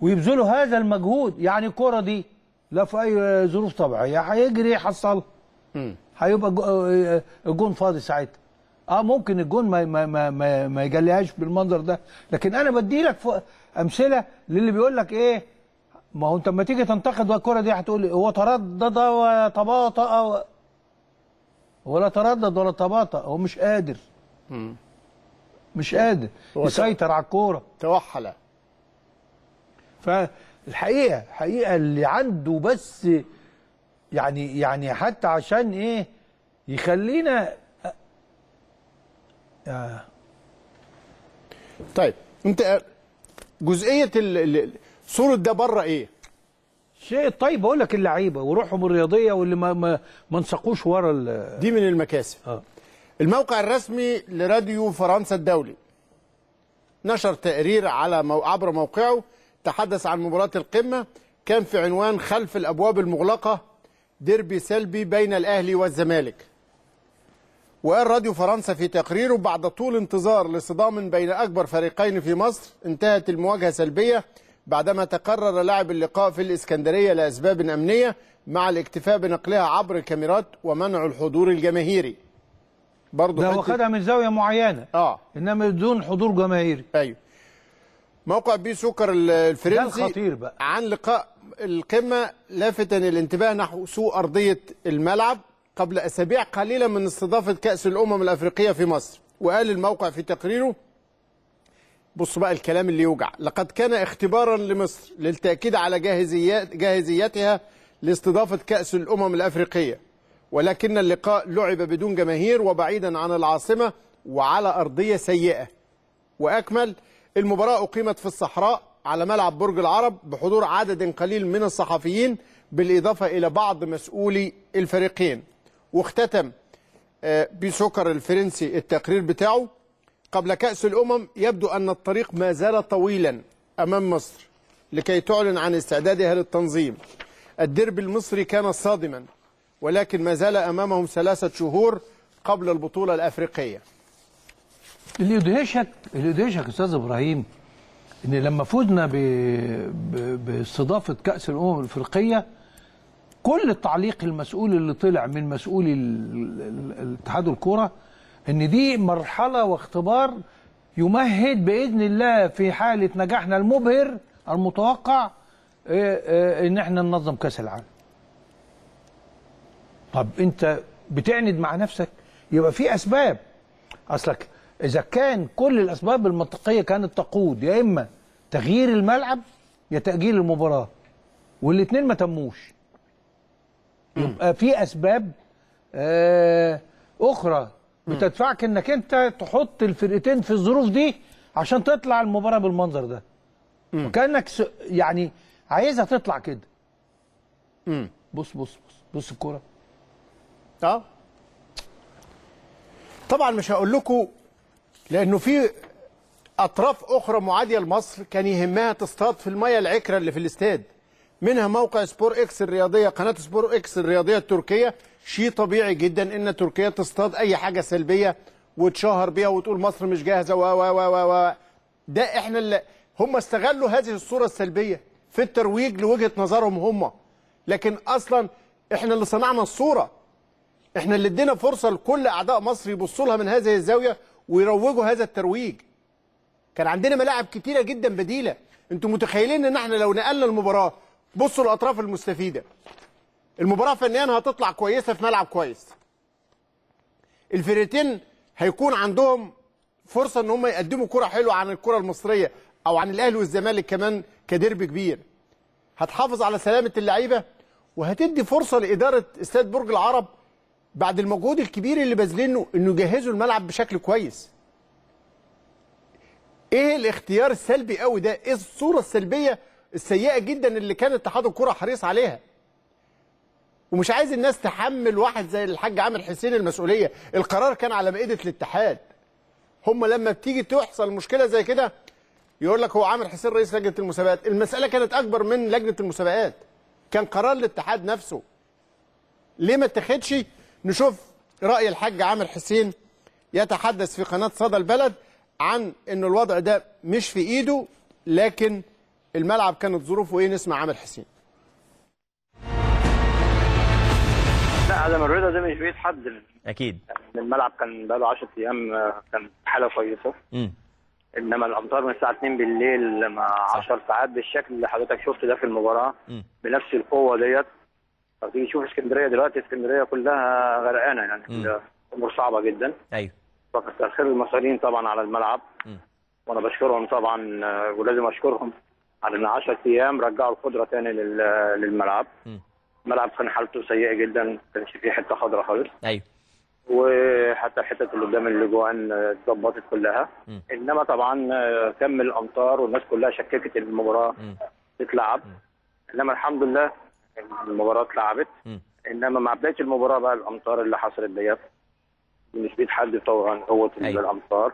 ويبذلوا هذا المجهود؟ يعني الكرة دي لا في أي ظروف طبيعية. هيجري يحصل هيبقى آه، الجون فاضي ساعتها. آه ممكن الجون ما ما ما ما, ما يجليهاش بالمنظر ده. لكن أنا بدي لك أمثلة للي بيقول لك إيه ما هو انت لما تيجي تنتقد الكره دي هتقول هو تردد وتباطأ و- ولا تردد ولا تباطأ. هو مش قادر. مش قادر. يسيطر على الكورة. توحل. فالحقيقة الحقيقة اللي عنده بس يعني يعني حتى عشان إيه يخلينا آه. طيب انت جزئية ال- صورة ده بره إيه؟ شيء طيب بقول لك اللعيبة وروحهم الرياضية واللي ما ما, ما انسقوش ورا ال- دي من المكاسب. آه. الموقع الرسمي لراديو فرنسا الدولي. نشر تقرير على مو... عبر موقعه تحدث عن مباراة القمة. كان في عنوان خلف الأبواب المغلقة ديربي سلبي بين الأهلي والزمالك. وقال راديو فرنسا في تقريره بعد طول انتظار لصدام بين أكبر فريقين في مصر انتهت المواجهة سلبية بعدما تقرر لعب اللقاء في الإسكندرية لأسباب أمنية مع الاكتفاء بنقلها عبر الكاميرات ومنع الحضور الجماهيري. برضه ده حتة- واخدها من زاوية معينة. آه. إنما بدون حضور جماهيري. أيوه. موقع بي سكر ال- الفرنسي ده الخطير بقى. عن لقاء القمة لافتا الانتباه نحو سوء أرضية الملعب قبل أسابيع قليله من استضافة كأس الأمم الأفريقية في مصر. وقال الموقع في تقريره بص بقى الكلام اللي يوجع. لقد كان اختبارا لمصر للتأكيد على جاهزيات جاهزيتها لاستضافة كأس الأمم الأفريقية. ولكن اللقاء لعب بدون جماهير وبعيدا عن العاصمة وعلى أرضية سيئة. وأكمل المباراة أقيمت في الصحراء على ملعب برج العرب بحضور عدد قليل من الصحفيين بالإضافة إلى بعض مسؤولي الفريقين. واختتم آه، بيسوكر الفرنسي التقرير بتاعه. قبل كأس الأمم يبدو أن الطريق ما زال طويلا أمام مصر لكي تعلن عن استعدادها للتنظيم. الدرب المصري كان صادما ولكن ما زال أمامهم ثلاثة شهور قبل البطولة الأفريقية. اللي يدهشك اللي يدهشك أستاذ إبراهيم إن لما فزنا ب... ب... باستضافة كأس الأمم الأفريقية كل التعليق المسؤول اللي طلع من مسؤولي ال- الاتحاد الكورة إن دي مرحلة واختبار يمهد بإذن الله في حالة نجاحنا المبهر المتوقع آه، آه، إن إحنا ننظم كأس العالم. طب أنت بتعند مع نفسك؟ يبقى في أسباب. أصلك إذا كان كل الأسباب المنطقية كانت تقود يا إما تغيير الملعب يا تأجيل المباراة والاثنين ما تموش. يبقى في أسباب آه أخرى بتدفعك انك انت تحط الفرقتين في الظروف دي عشان تطلع المباراة بالمنظر ده. وكأنك س- يعني عايزها تطلع كده. بص بص بص بص الكورة. آه. طبعا مش هقول لكم لأنه في أطراف أخرى معادية لمصر كان يهمها تصطاد في المية العكرة اللي في الاستاد. منها موقع سبور إكس الرياضية قناة سبور إكس الرياضية التركية. شيء طبيعي جدا إن تركيا تصطاد أي حاجة سلبية وتشهر بيها وتقول مصر مش جاهزة و و و و ده إحنا اللي هم استغلوا هذه الصورة السلبية في الترويج لوجهة نظرهم هم. لكن أصلا إحنا اللي صنعنا الصورة. إحنا اللي ادينا فرصة لكل اعداء مصر يبصوا لها من هذه الزاوية ويروجوا هذا الترويج. كان عندنا ملاعب كتيرة جدا بديلة. أنتوا متخيلين إن إحنا لو نقلنا المباراة بصوا الأطراف المستفيدة. المباراة فنيا هتطلع كويسة في ملعب كويس. الفرقتين هيكون عندهم فرصة إن هم يقدموا كرة حلوة عن الكرة المصرية أو عن الأهلي والزمالك كمان كديربي كبير. هتحافظ على سلامة اللعيبة وهتدي فرصة لإدارة استاد برج العرب بعد المجهود الكبير اللي باذلينه إنه يجهزوا الملعب بشكل كويس. إيه الاختيار السلبي قوي ده؟ إيه الصورة السلبية السيئة جدا اللي كان اتحاد الكرة حريص عليها؟ ومش عايز الناس تحمل واحد زي الحاج عامر حسين المسؤولية. القرار كان على مائدة الاتحاد. هم لما بتيجي تحصل مشكلة زي كده يقول لك هو عامر حسين رئيس لجنة المسابقات. المسألة كانت أكبر من لجنة المسابقات. كان قرار الاتحاد نفسه. ليه ما اتخذش؟ نشوف رأي الحاج عامر حسين يتحدث في قناة صدى البلد عن ان الوضع ده مش في إيده لكن الملعب كانت ظروفه إيه؟ نسمع عامر حسين. عدم الرضا ده مش بإيد حد. أكيد. الملعب كان بقاله 10 أيام آه، كان حالة كويسة. إنما الأمطار من الساعة 2 بالليل مع 10 ساعات بالشكل اللي حضرتك شفت ده في المباراة مم. بنفس القوة ديت. فتيجي تشوف إسكندرية دلوقتي إسكندرية كلها غرقانة يعني. أمور صعبة جدا. أيوه. فكتر خير المصريين طبعا على الملعب. مم. وأنا بشكرهم طبعا آه، ولازم أشكرهم على إن 10 أيام رجعوا القدرة تاني لل- للملعب. مم. الملعب كان حالته سيئة جدا ما كانش فيه حتة خضراء خالص. أيوه. وحتى الحتت اللي قدام الأجوان اتظبطت كلها. مم. إنما طبعا آه، كمل الأمطار والناس كلها شككت إن المباراة. تتلعب. إنما الحمد لله المباراة اتلعبت. إنما مع بداية المباراة بقى الأمطار اللي حصلت ديت مش بيد حد طبعا قوة أيوة. الامطار.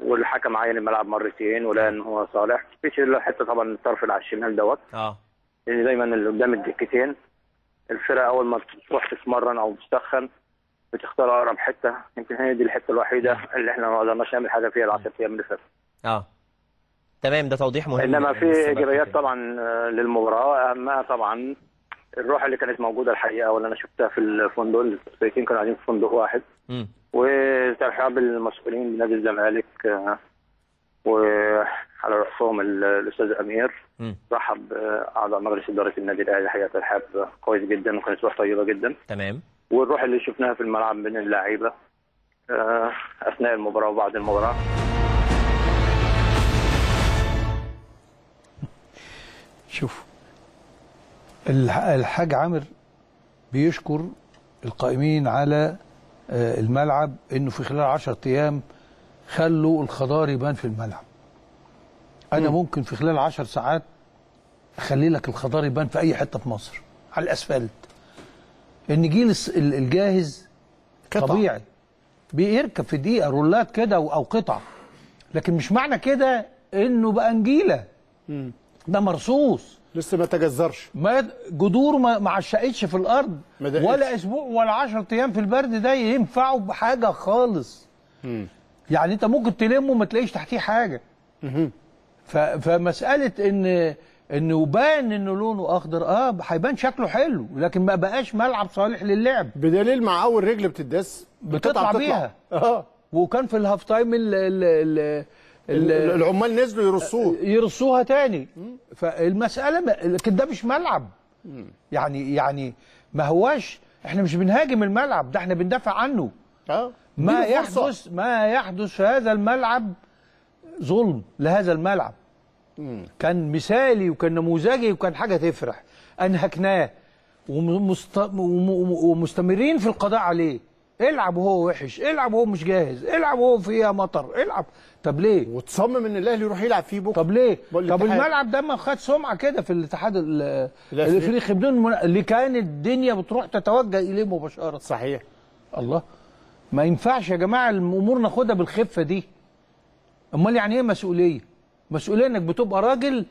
والحكم عين الملعب مرتين ولقى ان هو صالح. مفيش الا حتة طبعا الطرف اللي على الشمال دوت. آه. لأن دايما اللي قدام الدكتين. الفرقة أول ما تروح تتمرن أو تسخن بتختار أقرب حتة. يمكن هي دي الحتة الوحيدة اللي إحنا ما قدرناش نعمل حاجة فيها ال 10 أيام اللي فاتوا. آه. تمام ده توضيح مهم إنما يعني في ايجابيات. طبعا آه، للمباراة. اهمها طبعا الروح اللي كانت موجودة الحقيقة واللي أنا شفتها في الفندق الفريقين كانوا قاعدين في فندق واحد. وترحاب المسؤولين بنادي الزمالك آه، وعلى رأسهم ال- الأستاذ أمير. مم. رحب أعضاء مجلس إدارة النادي الأهلي الحقيقة ترحاب كويس جدا وكانت روح طيبة جدا. تمام. والروح اللي شفناها في الملعب بين اللعيبة آه، أثناء المباراة وبعد المباراة. شوف الح- الحاج عامر بيشكر القائمين على آه، الملعب إنه في خلال 10 أيام خلوا الخضار يبان في الملعب. أنا ممكن في خلال 10 ساعات أخلي لك الخضار يبان في أي حتة في مصر على الأسفلت. إن جيل الس- ال- الجاهز قطع. طبيعي. بيركب في دقيقة رولات كده أو قطع. لكن مش معنى كده إنه بقى نجيلة. ده مرصوص. لسه ما تجذرش ما جذوره ما عشقتش في الأرض. ولا أسبوع ولا 10 أيام في البرد ده ينفعوا بحاجة خالص. يعني انت ممكن تلمه ما تلاقيش تحتيه حاجة. ف... فمسألة ان انه بان انه لونه اخضر آه هيبان شكله حلو لكن ما بقاش ملعب صالح للعب. بدليل مع اول رجل بتداس بتطلع القطعة بيها. آه. وكان في ال half time ال... ال... ال... ال- ال... العمال نزلوا يرصوه. يرصوها تاني. فالمسألة. لكن ده مش ملعب. يعني يعني ما هواش إحنا مش بنهاجم الملعب ده إحنا بندافع عنه. آه. ما. يحدث ما يحدث في هذا الملعب ظلم لهذا الملعب. كان مثالي وكان نموذجي وكان حاجة تفرح. أنهكناه. ومست... وم- وم- ومستمرين في القضاء عليه. العب وهو وحش. العب وهو مش جاهز. العب وهو فيها مطر. العب. طب ليه؟ وتصمم إن الأهلي يروح يلعب فيه بكرة. طب ليه؟ طب. الملعب ده ما خد سمعة كده في الاتحاد. الإفريقي. بدون من... اللي كان الدنيا بتروح تتوجه إليه مباشرة. صحيح. الله. ما ينفعش يا جماعة الأمور ناخدها بالخفة دي. أمال يعني إيه مسؤولية؟ مسؤولية إنك بتبقى راجل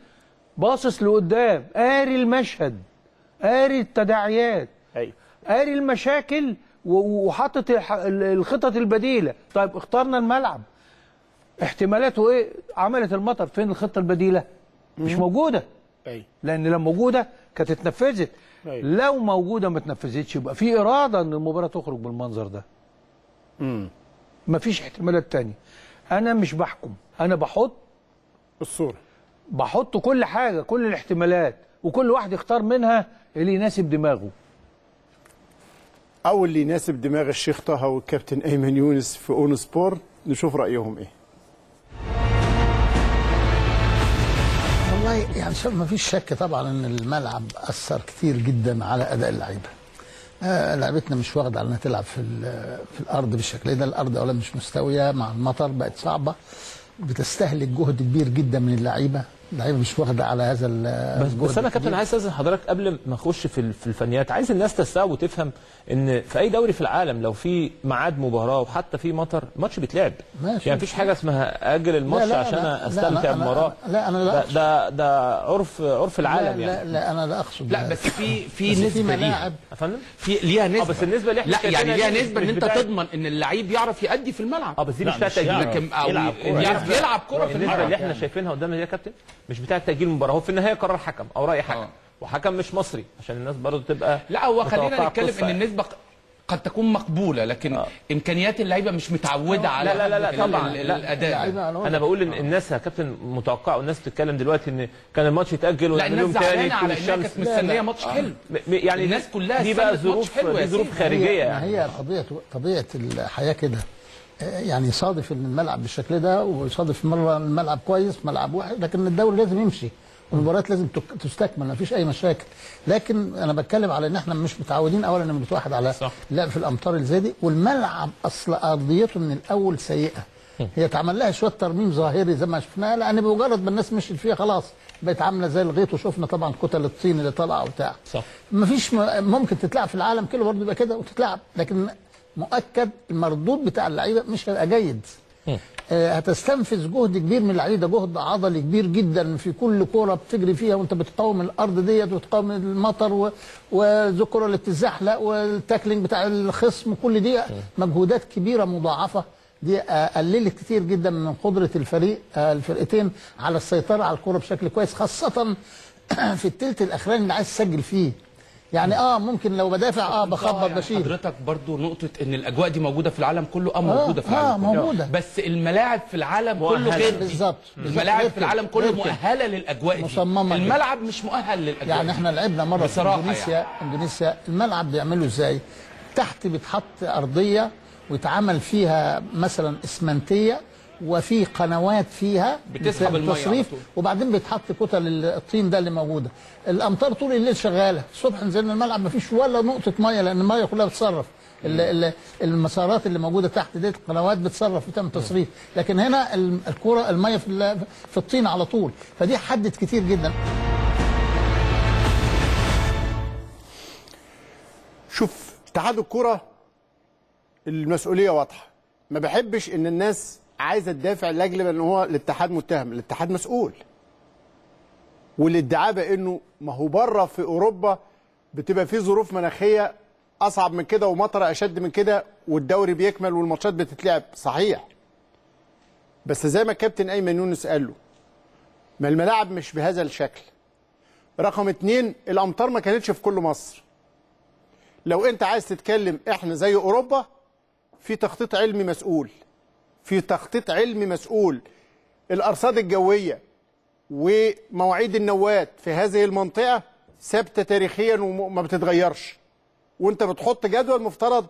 باصص لقدام قاري المشهد قاري التداعيات أيوه. قاري المشاكل وحاطط الخطط البديلة. طيب اخترنا الملعب. احتمالاته إيه؟ عملت المطر. فين الخطة البديلة؟ مش موجودة. أيوه. لأن لو موجودة كانت اتنفذت. أيوة. لو موجودة ما اتنفذتش يبقى في إرادة إن المباراة تخرج بالمنظر ده. امم مفيش احتمالات تانية أنا مش بحكم أنا بحط الصورة. بحط كل حاجة كل الاحتمالات وكل واحد يختار منها اللي يناسب دماغه. أو اللي يناسب دماغ الشيخ طه والكابتن أيمن يونس في اون سبورت نشوف رأيهم إيه. والله يعني شوف ما فيش شك طبعا إن الملعب أثر كتير جدا على أداء اللعيبة. آه لعبتنا مش واخدة على إنها تلعب في في الأرض بالشكل ده. الأرض اولا مش مستوية مع المطر بقت صعبة بتستهلك جهد كبير جدا من اللعيبة. اللعيبه مش واخده على هذا ال- بس, بس أنا كابتن. عايز استاذن حضرتك قبل ما أخش في ال- في الفنيات عايز الناس تستوعب وتفهم إن في أي دوري في العالم لو في ميعاد مباراة وحتى في مطر الماتش بيتلعب. ماشي. يعني مفيش حاجة اسمها أجل الماتش لا، عشان لا، لا، أستمتع بمباراة. لا، أنا لا ده. ده, ده عرف عرف العالم لا, يعني. لا لا أنا لا أقصد لا. بس في في بس في نسبة ليها. ملاعب. يا فندم في ليها نسبة. آه بس النسبة اللي إحنا لا يعني ليها نسبة إن أنت تضمن إن اللعيب يعرف يأدي في الملعب. آه بس دي لا، مش بتاعت مش تاجيل يعرف. يلعب كرة. في النسبة الملعب. اللي إحنا شايفينها قدامنا دي يا كابتن؟ مش بتاعت تأجيل المباراه هو في النهاية قرار حكم أو رأي حكم. آه. وحكم مش مصري عشان الناس برضه تبقى لا هو خلينا نتكلم إن يعني. النسبة قد تكون مقبولة لكن إمكانيات اللعيبة مش متعودة على لا لا لا, لا طبعا. ال- لا. الأداء. أنا بقول إن الناس يا كابتن متوقعة والناس بتتكلم دلوقتي إن كان الماتش يتأجل ونعمل يوم تاني على إنها كانت الشمس مستنيه ماتش حلو. يعني الناس كلها دي بقى ظروف ظروف. خارجية هي يعني. هي طبيعه طبيعة الحياة كده. آه، يعني صادف ان الملعب بالشكل ده وصادف مرة الملعب كويس ملعب واحد لكن الدوري لازم يمشي والمباريات لازم تك- تستكمل ما فيش أي مشاكل. لكن أنا بتكلم على إن إحنا مش متعودين اولا إن بنتواحد على. لعب في الأمطار اللي زي دي والملعب أصل أرضيته من الأول سيئة. هي اتعمل لها شوية ترميم ظاهري زي ما شفناها لأن بمجرد ما الناس مشيت فيها خلاص بقت عاملة زي الغيط وشفنا طبعا كتل الطين اللي طالعه وبتاع. صح. مفيش ممكن تتلعب في العالم كله برضه يبقى كده وتتلعب لكن مؤكد المردود بتاع اللعيبة مش هيبقى جيد. آه، هتستنفذ جهد كبير من اللعيبة جهد عضلي كبير جدا في كل كورة بتجري فيها وانت بتقاوم الأرض ديت وتقاوم المطر و- والكره اللي بتتزحلق والتاكلينج بتاع الخصم كل دي مجهودات كبيرة مضاعفة. دي آه، قللت كتير جدا من قدرة الفريق آه، الفرقتين على السيطرة على الكورة بشكل كويس خاصة في الثلث الأخراني اللي عايز تسجل فيه. يعني آه ممكن لو بدافع آه بخبط يعني بشيل حضرتك برضو نقطة إن الأجواء دي موجودة في العالم كله آه آه، موجودة في آه، العالم كله موجودة. بس الملاعب في العالم كله. غير. بالظبط. الملاعب في. العالم كله. مؤهلة للأجواء دي مصممة كده. الملعب مش مؤهل للأجواء يعني. إحنا لعبنا مرة في بصراحة إندونيسيا يعني. إندونيسيا الملعب بيعملوا إزاي تحت بيتحط أرضية ويتعمل فيها مثلا إسمنتية وفي قنوات فيها بتسحب المية على تصريف طول. وبعدين بيتحط كتل الطين ده اللي موجودة. الأمطار طول الليل شغالة. الصبح نزلنا الملعب ما فيش ولا نقطة مية لأن المية كلها بتصرف. ال- ال- المسارات اللي موجودة تحت دي القنوات بتصرف وتعمل تصريف. لكن هنا ال- الكرة المية في ال- في الطين على طول. فدي حدت كتير جدا. شوف اتحاد الكرة المسؤولية واضحة. ما بحبش إن الناس عايزة تدافع لاجل ان هو الاتحاد متهم الاتحاد مسؤول. والادعاء بانه ما هو بره في اوروبا بتبقى في ظروف مناخية اصعب من كده ومطر اشد من كده والدوري بيكمل والماتشات بتتلعب. صحيح. بس زي ما الكابتن ايمن يونس قال له ما الملاعب مش بهذا الشكل. رقم اتنين الامطار ما كانتش في كل مصر. لو انت عايز تتكلم إحنا زي اوروبا في تخطيط علمي مسؤول. في تخطيط علمي مسؤول. الأرصاد الجوية ومواعيد النوات في هذه المنطقة ثابتة تاريخيا وما بتتغيرش. وانت بتحط جدول مفترض.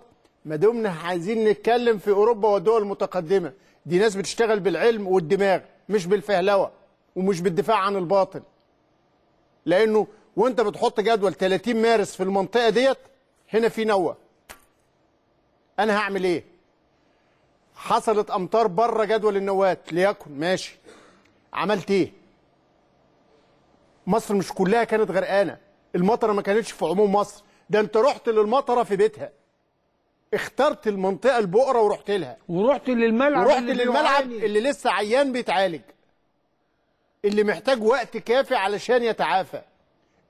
ما دمنا عايزين نتكلم في أوروبا والدول المتقدمة. دي ناس بتشتغل بالعلم والدماغ مش بالفهلوة ومش بالدفاع عن الباطل. لأنه وانت بتحط جدول 30 مارس في المنطقة ديت هنا في نوة. أنا هعمل إيه؟ حصلت أمطار بره جدول النوات ليكن. ماشي. عملت إيه؟ مصر مش كلها كانت غرقانة. المطرة ما كانتش في عموم مصر. ده أنت رحت للمطرة في بيتها. اخترت المنطقة البؤرة ورحت لها. ورحت للملعب ورحت اللي للملعب بيعاني. اللي لسه عيان بيتعالج. اللي محتاج وقت كافي علشان يتعافى.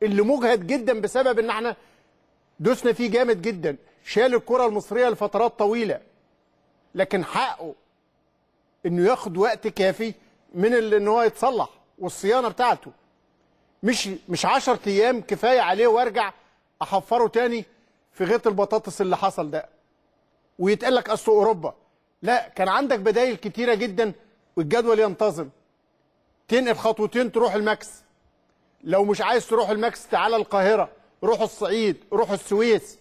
اللي مجهد جدا بسبب إن إحنا دوسنا فيه جامد جدا. شال الكرة المصرية لفترات طويلة. لكن حقه إنه ياخد وقت كافي من ال- إن هو يتصلح والصيانة بتاعته. مش مش 10 أيام كفاية عليه وأرجع أحفره تاني في غيط البطاطس اللي حصل ده. ويتقال لك أصل أوروبا. لا كان عندك بدايل كتيرة جدا والجدول ينتظم. تنقل خطوتين تروح الماكس. لو مش عايز تروح الماكس تعالى القاهرة. روح الصعيد روح السويس.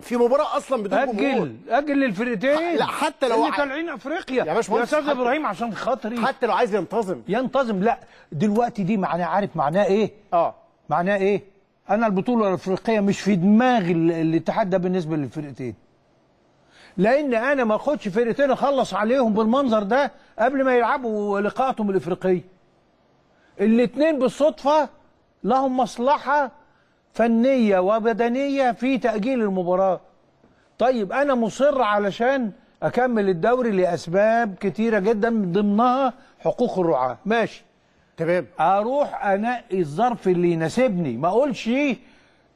في مباراة أصلا بدون جمهور. أجل أجل للفرقتين. لا، حتى لو اللي طالعين أفريقيا. يا يا باشمهندس، أستاذ حتى- إبراهيم عشان خاطري. حتى لو عايز ينتظم. ينتظم. لا دلوقتي دي معناه عارف معناه إيه؟ آه. معناه إيه؟ أنا البطولة الأفريقية مش في دماغ ال- الاتحاد ده بالنسبة للفرقتين. لأن أنا ما أخدش فرقتين أخلص عليهم بالمنظر ده قبل ما يلعبوا لقاءاتهم الإفريقية. الاثنين بالصدفة لهم مصلحة فنية وبدنية في تأجيل المباراة. طيب أنا مصر علشان أكمل الدوري لأسباب كتيرة جدا من ضمنها حقوق الرعاة. ماشي. تمام. أروح انقي الظرف اللي يناسبني. ما أقولش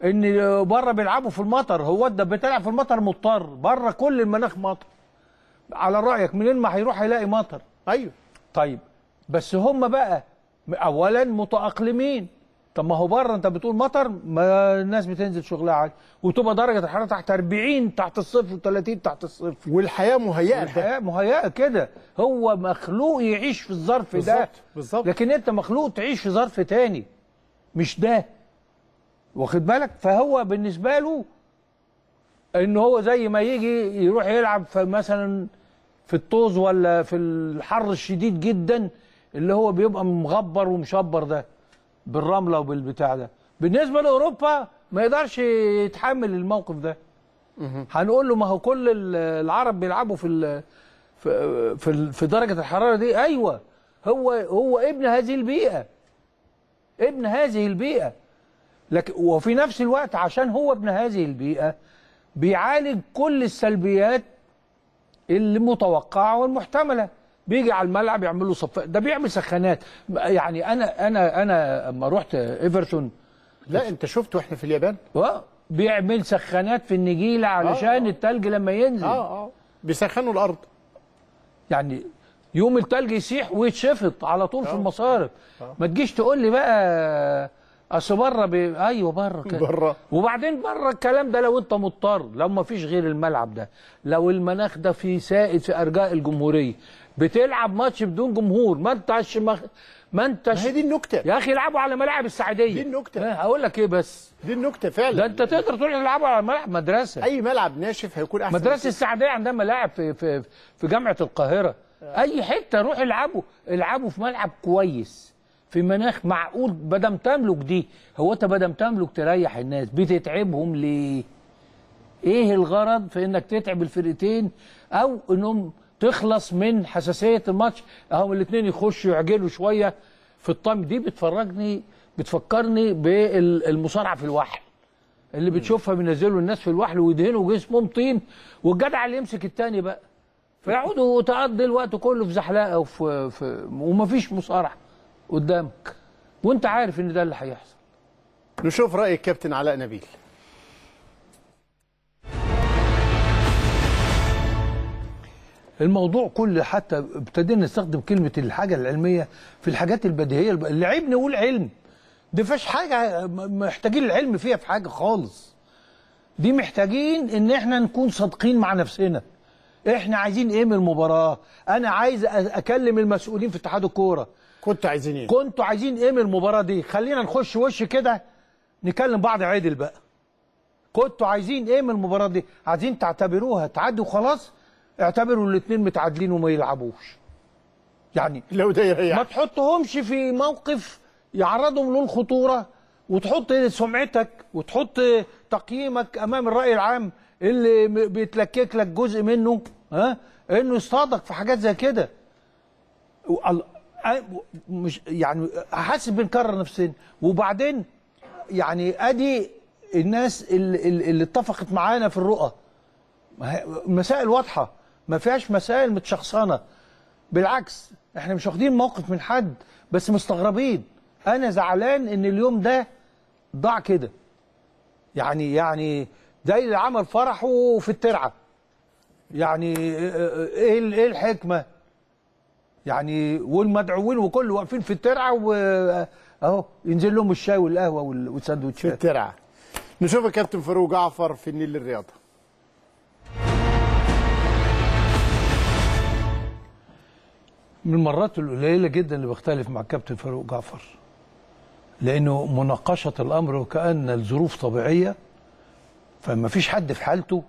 إن بره بيلعبوا في المطر. هو ده بتلعب في المطر مضطر. بره كل المناخ مطر. على رأيك منين ما هيروح هيلاقي مطر؟ أيوه. طيب بس هم بقى اولا متأقلمين. طب ما هو بره انت بتقول مطر ما الناس بتنزل شغلها. عادي وتبقى درجة الحرارة تحت 40 تحت الصفر و30 تحت الصفر. والحياة مهيئة. الحياة مهيئة كده. هو مخلوق يعيش في الظرف ده. بالظبط بالظبط. لكن انت مخلوق تعيش في ظرف تاني. مش ده. واخد بالك؟ فهو بالنسبة له إن هو زي ما يجي يروح يلعب في مثلا في الطوز ولا في الحر الشديد جدا اللي هو بيبقى مغبر ومشبر ده. بالرملة وبالبتاع ده. بالنسبة لأوروبا ما يقدرش يتحمل الموقف ده. هنقول له ما هو كل ال- العرب بيلعبوا في في في درجة الحرارة دي. أيوه. هو هو ابن هذه البيئة. ابن هذه البيئة. لكن وفي نفس الوقت عشان هو ابن هذه البيئة بيعالج كل السلبيات المتوقعه والمحتملة. بيجي على الملعب يعمل له صفاء. ده بيعمل سخانات. يعني أنا أنا أنا لما رحت إيفرتون لا أنت شفته إحنا في اليابان؟ آه بيعمل سخانات في النجيله علشان آه. التلج لما ينزل. آه آه. بيسخنوا الأرض. يعني يوم التلج يسيح ويتشفط على طول في المصارف. ما تجيش تقول لي بقى أصل بره بي... أيوه بره كده بره. وبعدين بره الكلام ده لو أنت مضطر لو ما فيش غير الملعب ده. لو المناخ ده في سائد في أرجاء الجمهورية. بتلعب ماتش بدون جمهور. ما انتش ما, ما انتش ما هي دي النكتة. يا أخي العبوا على ملاعب السعودية. دي النكتة. هقول لك إيه بس. دي النكتة فعلا. ده أنت تقدر تروح تلعبوا على ملعب مدرسة. أي ملعب ناشف هيكون أحسن مدرسة السعديه عندها ملاعب في في في جامعة القاهرة. أي حتة روح العبوا. العبوا في ملعب كويس. في مناخ معقول بدم تملك دي. هو أنت بدم تملك تريح الناس. بتتعبهم ليه؟ إيه الغرض في إنك تتعب الفرقتين؟ أو إنهم تخلص من حساسية الماتش. اهم الاثنين يخشوا يعجلوا شوية في الطم. دي بتفرجني بتفكرني بالمصارعة في الوحل اللي بتشوفها بينزلوا الناس في الوحل ويدهنوا جسمهم طين والجدع اللي يمسك التاني بقى. فيقعدوا تقضي الوقت كله في زحلقة وفي في ومفيش مصارعة قدامك. وأنت عارف إن ده اللي هيحصل. نشوف رأي الكابتن علاء نبيل. الموضوع كله حتى ابتدينا نستخدم كلمة الحاجة العلمية في الحاجات البديهية. الب- العيب نقول علم دي فيش حاجة محتاجين العلم فيها في حاجة خالص. دي محتاجين إن إحنا نكون صادقين مع نفسنا. إحنا عايزين إيه من المباراة؟ أنا عايز أكلم المسؤولين في اتحاد الكورة. كنتوا عايزين إيه؟ كنتوا عايزين إيه من المباراة دي؟ خلينا نخش وش كده نكلم بعض عدل بقى. كنتوا عايزين إيه من المباراة دي؟ عايزين تعتبروها تعدي وخلاص؟ اعتبروا الاثنين متعادلين وما يلعبوش. يعني لو ده يريح ما تحطهمش في موقف يعرضهم للخطورة وتحط سمعتك وتحط تقييمك أمام الرأي العام اللي بيتلكك لك جزء منه ها؟ إنه يصطادك في حاجات زي كده. مش يعني حاسس بنكرر نفسنا وبعدين يعني أدي الناس اللي, اللي اللي اتفقت معانا في الرؤى. مسائل واضحة. ما فيهاش مسائل متشخصنة. بالعكس إحنا مش واخدين موقف من حد بس مستغربين. أنا زعلان إن اليوم ده ضاع كده. يعني يعني زي اللي عمل فرحه في الترعة. يعني إيه ال- إيه الحكمة؟ يعني والمدعوين وكل واقفين في الترعة واهو ينزل لهم الشاي والقهوة وال- في والسندوتشات الترعه نشوف الكابتن فاروق جعفر في النيل الرياضة. من المرات القليلة جدا اللي بختلف مع الكابتن فاروق جعفر. لأنه مناقشة الأمر وكأن الظروف طبيعية فما فيش حد في حالته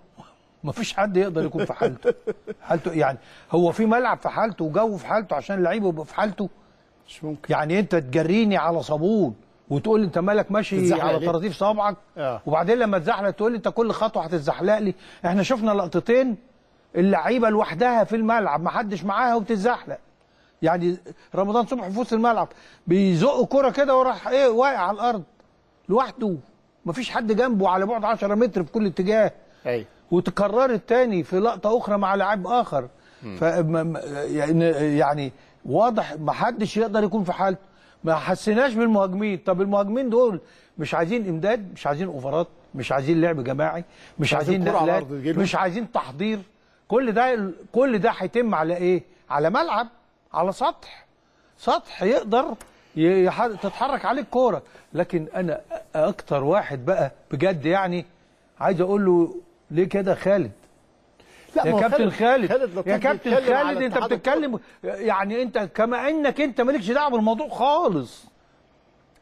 ما فيش حد يقدر يكون في حالته. حالته يعني هو في ملعب في حالته وجو في حالته عشان اللعيبه يبقى في حالته. مش ممكن. يعني أنت تجريني على صابون وتقول لي أنت مالك ماشي على؟ طراطيف صوابعك آه. وبعدين لما تزحلق تقول لي أنت كل خطوة هتتزحلق لي. إحنا شفنا لقطتين اللعيبة لوحدها في الملعب ما حدش معاها وبتتزحلق. يعني رمضان صبحي في وسط الملعب بيزق كرة كده وراح إيه واقع على الأرض لوحده. مفيش حد جنبه على بعد 10 متر في كل اتجاه. أيوه. وتكررت تاني في لقطة أخرى مع لاعب آخر. ف يعني يعني واضح ما حدش يقدر يكون في حالته. ما حسيناش بالمهاجمين. طب المهاجمين دول مش عايزين إمداد مش عايزين أوفرات مش عايزين لعب جماعي مش عايزين نقلات. مش عايزين تحضير. كل ده كل ده هيتم على إيه؟ على ملعب. على سطح. سطح يقدر تتحرك عليك كوره لكن أنا أكتر واحد بقى بجد يعني عايز أقول له ليه كده خالد؟ لا يا كابتن خالد, خالد يا كابتن خالد أنت بتتكلم يعني أنت كما إنك أنت مالكش دعوة بالموضوع خالص.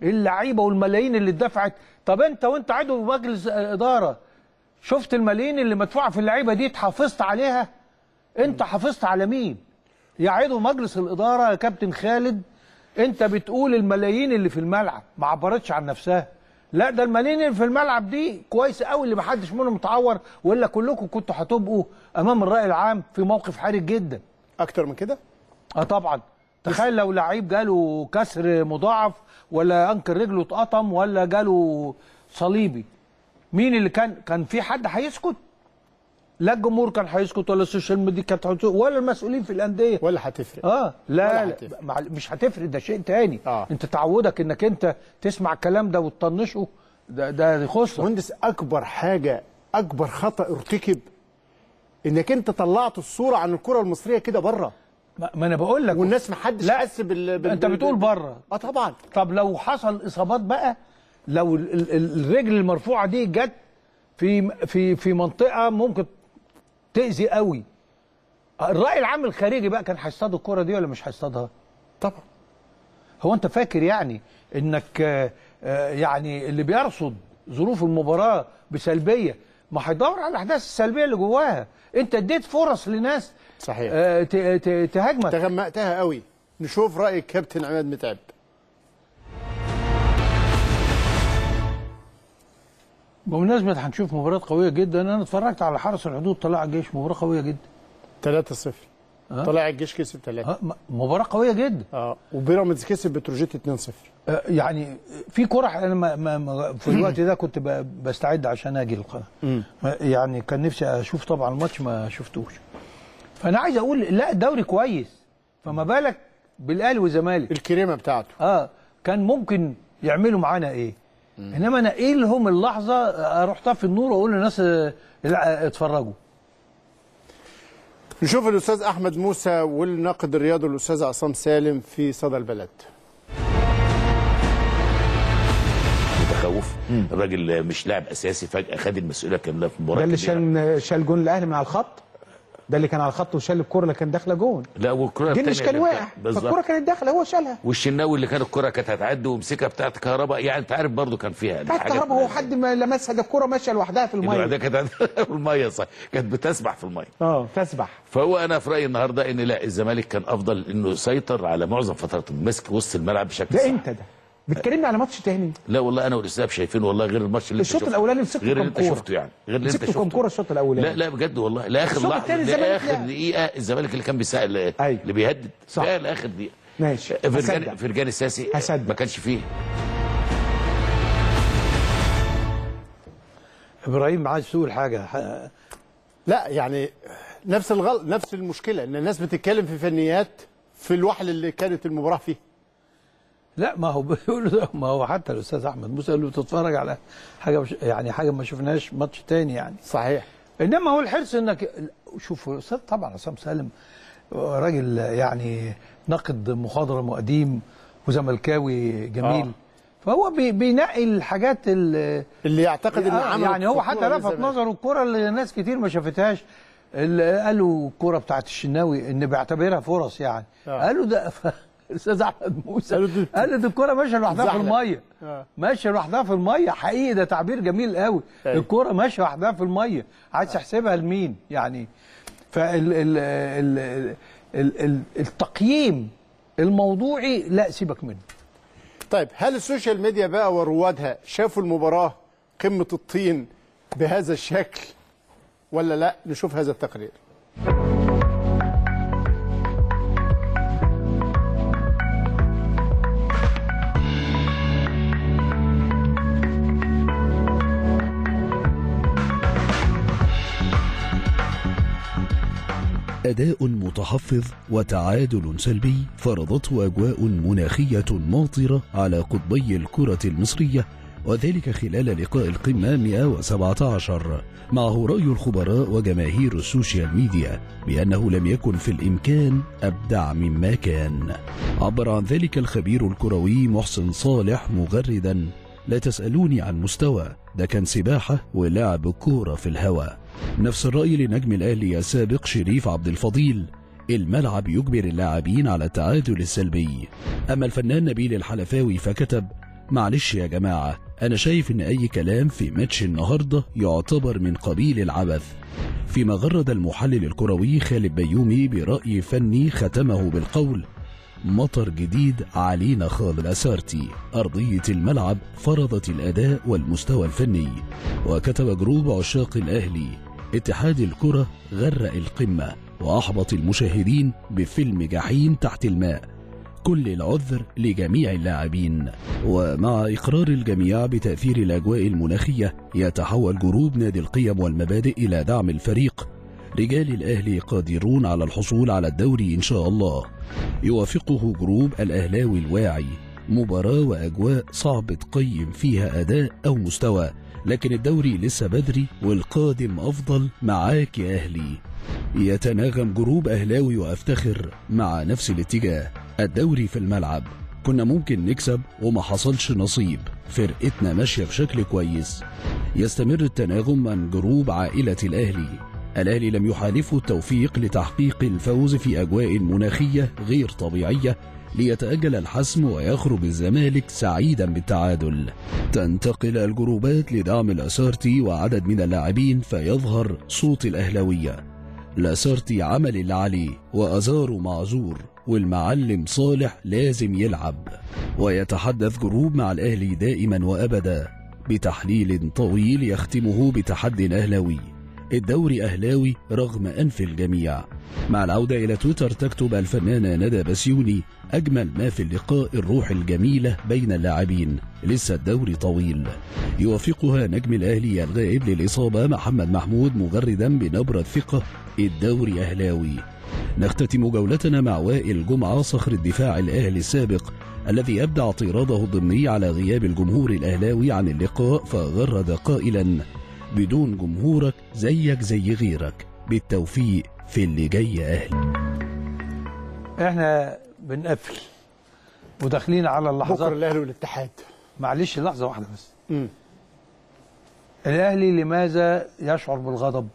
اللعيبة والملايين اللي اتدفعت طب أنت وأنت عضو مجلس إدارة شفت الملايين اللي مدفوعة في اللعيبة دي حافظت عليها؟ أنت حافظت على مين؟ يا عضو مجلس الإدارة يا كابتن خالد. أنت بتقول الملايين اللي في الملعب ما عبرتش عن نفسها. لا ده الملايين اللي في الملعب دي كويس قوي اللي محدش منهم متعور والا كلكم كنتوا هتبقوا أمام الرأي العام في موقف حرج جدا. أكتر من كده؟ آه طبعا. تخيل لو لعيب جاله كسر مضاعف ولا ankle رجله اتقطم ولا جاله صليبي. مين اللي كان كان في حد هيسكت؟ لا الجمهور كان هيسكت ولا ال social media كانت هتسكت ولا المسؤولين في الأندية. ولا هتفرق آه لا, ولا لا هتفرق. مع- مش هتفرق ده شيء تاني. آه. انت تعودك انك انت تسمع الكلام ده وتطنشه ده ده يخصك. مهندس أكبر حاجة أكبر خطأ ارتكب إنك انت طلعت الصورة عن الكرة المصرية كده بره ما أنا بقول لك. والناس ما حدش. حس بال, بال أنت بتقول بره آه طبعا. طب لو حصل إصابات بقى لو ال- ال- ال- الرجل المرفوعة دي جت في في في منطقة ممكن تأذي قوي. الرأي العام الخارجي بقى كان هيصطاد الكره دي ولا مش هيصطادها؟ طبعا. هو أنت فاكر يعني إنك آه، آه، يعني اللي بيرصد ظروف المباراة بسلبية ما هيدور على الأحداث السلبية اللي جواها. أنت اديت فرص لناس صحيح. آه، تهاجمك. تغمقتها قوي. نشوف رأي الكابتن عماد متعب. بمناسبة هنشوف مباراة قوية جدا أنا اتفرجت على حرس الحدود طلع الجيش مباراة قوية جدا. 3-0 آه. طلع الجيش كسب 3 آه، م- مباراة قوية جدا. آه وبيراميدز كسب بتروجيت 2-0 آه، يعني في كرة أنا ما ما في الوقت ده كنت بستعد عشان أجي القناة. ما- يعني كان نفسي أشوف طبعا الماتش ما شفتوش. فأنا عايز أقول لا الدوري كويس. فما بالك بالأهلي والزمالك الكريمة بتاعته. آه كان ممكن يعملوا معانا إيه؟ انما أنا إيه لهم اللحظه أروح طافي النور واقول للناس اتفرجوا. نشوف الأستاذ أحمد موسى والناقد الرياضي الأستاذ عصام سالم في صدى البلد. متخوف؟ الراجل مش لاعب أساسي فجأة خد المسؤولية كاملة في مباراة ده اللي. شال شال جون الأهلي من على الخط؟ ده اللي كان على الخط وشال الكرة اللي كانت داخلة جون. لا والكرة جنش التانية كان واقع. فالكرة كانت داخلة هو شالها. والشناوي اللي كان الكرة كانت هتعدي ومسكها بتاعت كهرباء يعني انت عارف برضو كان فيها بتاعت كهرباء هو حد ما لمسها ده الكرة ماشية لوحدها في المية. ده كانت في المية صح كانت بتسبح في المية. آه تسبح فهو أنا في رأيي النهارده إن لا الزمالك كان أفضل إنه يسيطر على معظم فترات ماسك وسط الملعب بشكل ده صح. إمتى ده؟ بتكلمني على ماتش تاني لا والله أنا والاستاذ شايفين والله غير الماتش اللي أنت الشوط. الأولاني مسكته غير اللي أنت كورة. شفته يعني غير اللي أنت شفته كورة الشوط الأولاني لا لا بجد والله لاخر لحظة لاخر. دقيقة الزمالك اللي كان بيسأل اللي بيهدد صح. لاخر دقيقة ماشي فرجاني هصدق. فرجاني الساسي هصدق. ما كانش فيه إبراهيم عايز تقول حاجة ح- لا يعني نفس الغلط نفس المشكلة إن الناس بتتكلم في فنيات في الوحل اللي كانت المباراة فيه لا ما هو بيقول له ما هو حتى الأستاذ أحمد موسى قال له بتتفرج على حاجة مش يعني حاجة ما شفناهاش ماتش تاني يعني صحيح إنما هو الحرص إنك شوف الأستاذ طبعا عصام سالم راجل يعني ناقد مخضرم وقديم وزملكاوي جميل آه. فهو بي بينقي الحاجات اللي اللي يعتقد إن آه، عمل يعني هو حتى لفت. نظره الكره اللي ناس كتير ما شافتهاش اللي قالوا الكره بتاعت الشناوي إن بيعتبرها فرص يعني آه. قالوا ده الأستاذ أحمد موسى. قال دي الكره ماشية لوحدها في. المية. آه. ماشية لوحدها في المية. حقيقي ده تعبير جميل قوي. أيوة. الكره ماشية لوحدها في المية. عايز تحسبها لمين يعني؟ فال ال ال ال ال التقييم الموضوعي لا سيبك منه. طيب هل السوشيال ميديا بقى وروادها شافوا المباراة قمة الطين بهذا الشكل ولا لا؟ نشوف هذا التقرير. أداء متحفظ وتعادل سلبي فرضته أجواء مناخية ماطرة على قطبي الكرة المصرية وذلك خلال لقاء القمة 117 معه رأي الخبراء وجماهير السوشيال ميديا بأنه لم يكن في الإمكان أبدع مما كان. عبر عن ذلك الخبير الكروي محسن صالح مغردا لا تسألوني عن مستوى ده كان سباحة ولعب كورة في الهواء. نفس الرأي لنجم الأهلي السابق شريف عبد الفضيل. الملعب يجبر اللاعبين على التعادل السلبي. أما الفنان نبيل الحلفاوي فكتب معلش يا جماعة أنا شايف إن أي كلام في ماتش النهاردة يعتبر من قبيل العبث. فيما غرد المحلل الكروي خالد بيومي برأي فني ختمه بالقول مطر جديد علينا خال الأسارتي أرضية الملعب فرضت الأداء والمستوى الفني. وكتب جروب عشاق الأهلي اتحاد الكرة غرق القمة وأحبط المشاهدين بفيلم جحيم تحت الماء. كل العذر لجميع اللاعبين. ومع إقرار الجميع بتأثير الأجواء المناخية يتحول جروب نادي القيم والمبادئ إلى دعم الفريق رجال الأهلي قادرون على الحصول على الدوري إن شاء الله. يوافقه جروب الأهلاوي الواعي. مباراة وأجواء صعب تقيم فيها أداء أو مستوى لكن الدوري لسه بدري والقادم أفضل معاك يا أهلي. يتناغم جروب أهلاوي وأفتخر مع نفس الاتجاه. الدوري في الملعب. كنا ممكن نكسب وما حصلش نصيب. فرقتنا ماشية بشكل كويس. يستمر التناغم من جروب عائلة الأهلي. الأهلي لم يحالفه التوفيق لتحقيق الفوز في أجواء مناخية غير طبيعية ليتأجل الحسم ويخرج الزمالك سعيدا بالتعادل. تنتقل الجروبات لدعم الأسارتي وعدد من اللاعبين فيظهر صوت الأهلوية الأسارتي عمل اللي عليه وأزاره معذور والمعلم صالح لازم يلعب. ويتحدث جروب مع الأهلي دائما وأبدا بتحليل طويل يختمه بتحد أهلاوي الدوري أهلاوي رغم أنف الجميع. مع العودة إلى تويتر تكتب الفنانة ندى بسيوني أجمل ما في اللقاء الروح الجميلة بين اللاعبين. لسه الدوري طويل. يوافقها نجم الأهلي الغائب للإصابة محمد محمود مغردا بنبرة ثقة الدوري أهلاوي. نختتم جولتنا مع وائل جمعة صخر الدفاع الأهلي السابق الذي أبدع اعتراضه الضمني على غياب الجمهور الأهلاوي عن اللقاء فغرد قائلا بدون جمهورك زيك زي غيرك. بالتوفيق في اللي جاي يا أهلي. إحنا بنقفل وداخلين على اللحظات. بكرة الأهلي والاتحاد. معلش لحظة واحدة بس. مم. الأهلي لماذا يشعر بالغضب؟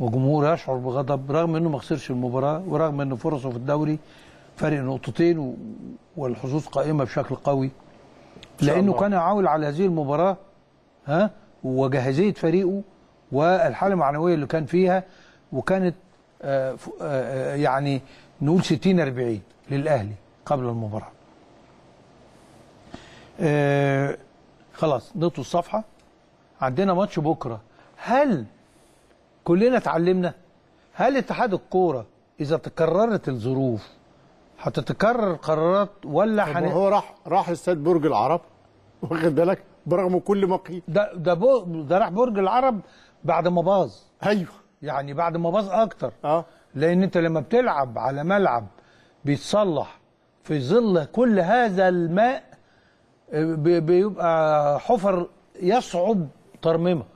وجمهوره يشعر بغضب رغم إنه ما خسرش المباراة ورغم ان فرصه في الدوري فرق نقطتين و- والحظوظ قائمة بشكل قوي. لأنه. كان عاول على هذه المباراة ها؟ وجاهزيه فريقه والحالة المعنوية اللي كان فيها وكانت آه، آه، آه، يعني نقول 60 40 للأهلي قبل المباراة. آه، خلاص نطوا الصفحة. عندنا ماتش بكرة. هل كلنا اتعلمنا؟ هل اتحاد الكورة إذا تكررت الظروف هتتكرر قرارات ولا هو راح راح استاد برج العرب؟ واخد بالك؟ برغم كل ما قيل. ده ده بو ده راح برج العرب بعد ما باظ. أيوه. يعني بعد ما باظ أكتر. آه. لأن أنت لما بتلعب على ملعب بيتصلح في ظل كل هذا الماء آه، بي- بيبقى حفر يصعب ترميمها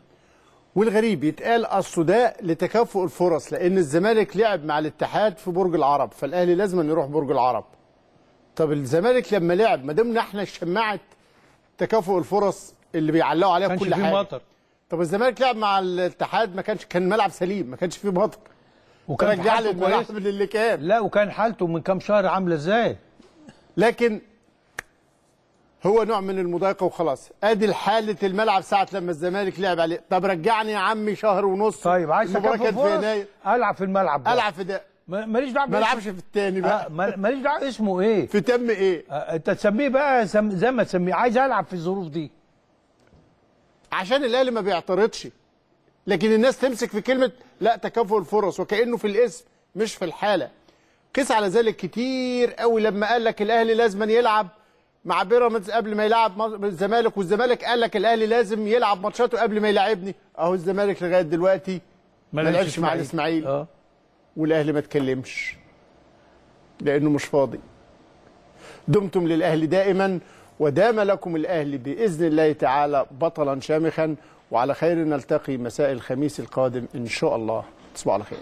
والغريب يتقال ده لتكافؤ الفرص لأن الزمالك لعب مع الاتحاد في برج العرب فالأهلي لازم يروح برج العرب. طب الزمالك لما لعب ما دمنا إحنا شماعة تكافؤ الفرص اللي بيعلقوا عليها كل حاجة. مطر. طب الزمالك لعب مع الاتحاد ما كانش كان الملعب سليم ما كانش فيه مطر. وكان رجع كويسة. اللي كان. لا وكان حالته من كام شهر عاملة إزاي؟ لكن هو نوع من المضايقة وخلاص. أدي حالة الملعب ساعة لما الزمالك لعب عليه. طب رجعني يا عمي شهر ونص. طيب عايز كانت في يناير. ألعب في الملعب ده ألعب في ده. ماليش دعوة ما العبش في التاني بقى. آه، ما- ماليش دعوة اسمه إيه. في تم إيه؟ آه، أنت تسميه بقى سم- زي ما تسميه. عايز ألعب في الظروف دي. عشان الأهلي ما بيعترضش. لكن الناس تمسك في كلمة لا تكافؤ الفرص وكأنه في الاسم مش في الحالة. قيس على ذلك كتير قوي لما قال لك الأهلي لازم يلعب مع بيراميدز قبل ما يلعب الزمالك. والزمالك قال لك الأهلي لازم يلعب ماتشاته قبل ما يلعبني. أهو الزمالك لغاية دلوقتي ما لعبش لعبش مع الإسماعيلي. آه والاهلي ما اتكلمش لأنه مش فاضي. دمتم للاهلي دائما ودام لكم الاهلي بإذن الله تعالى بطلا شامخا وعلى خير نلتقي مساء الخميس القادم إن شاء الله. تصبحوا على خير.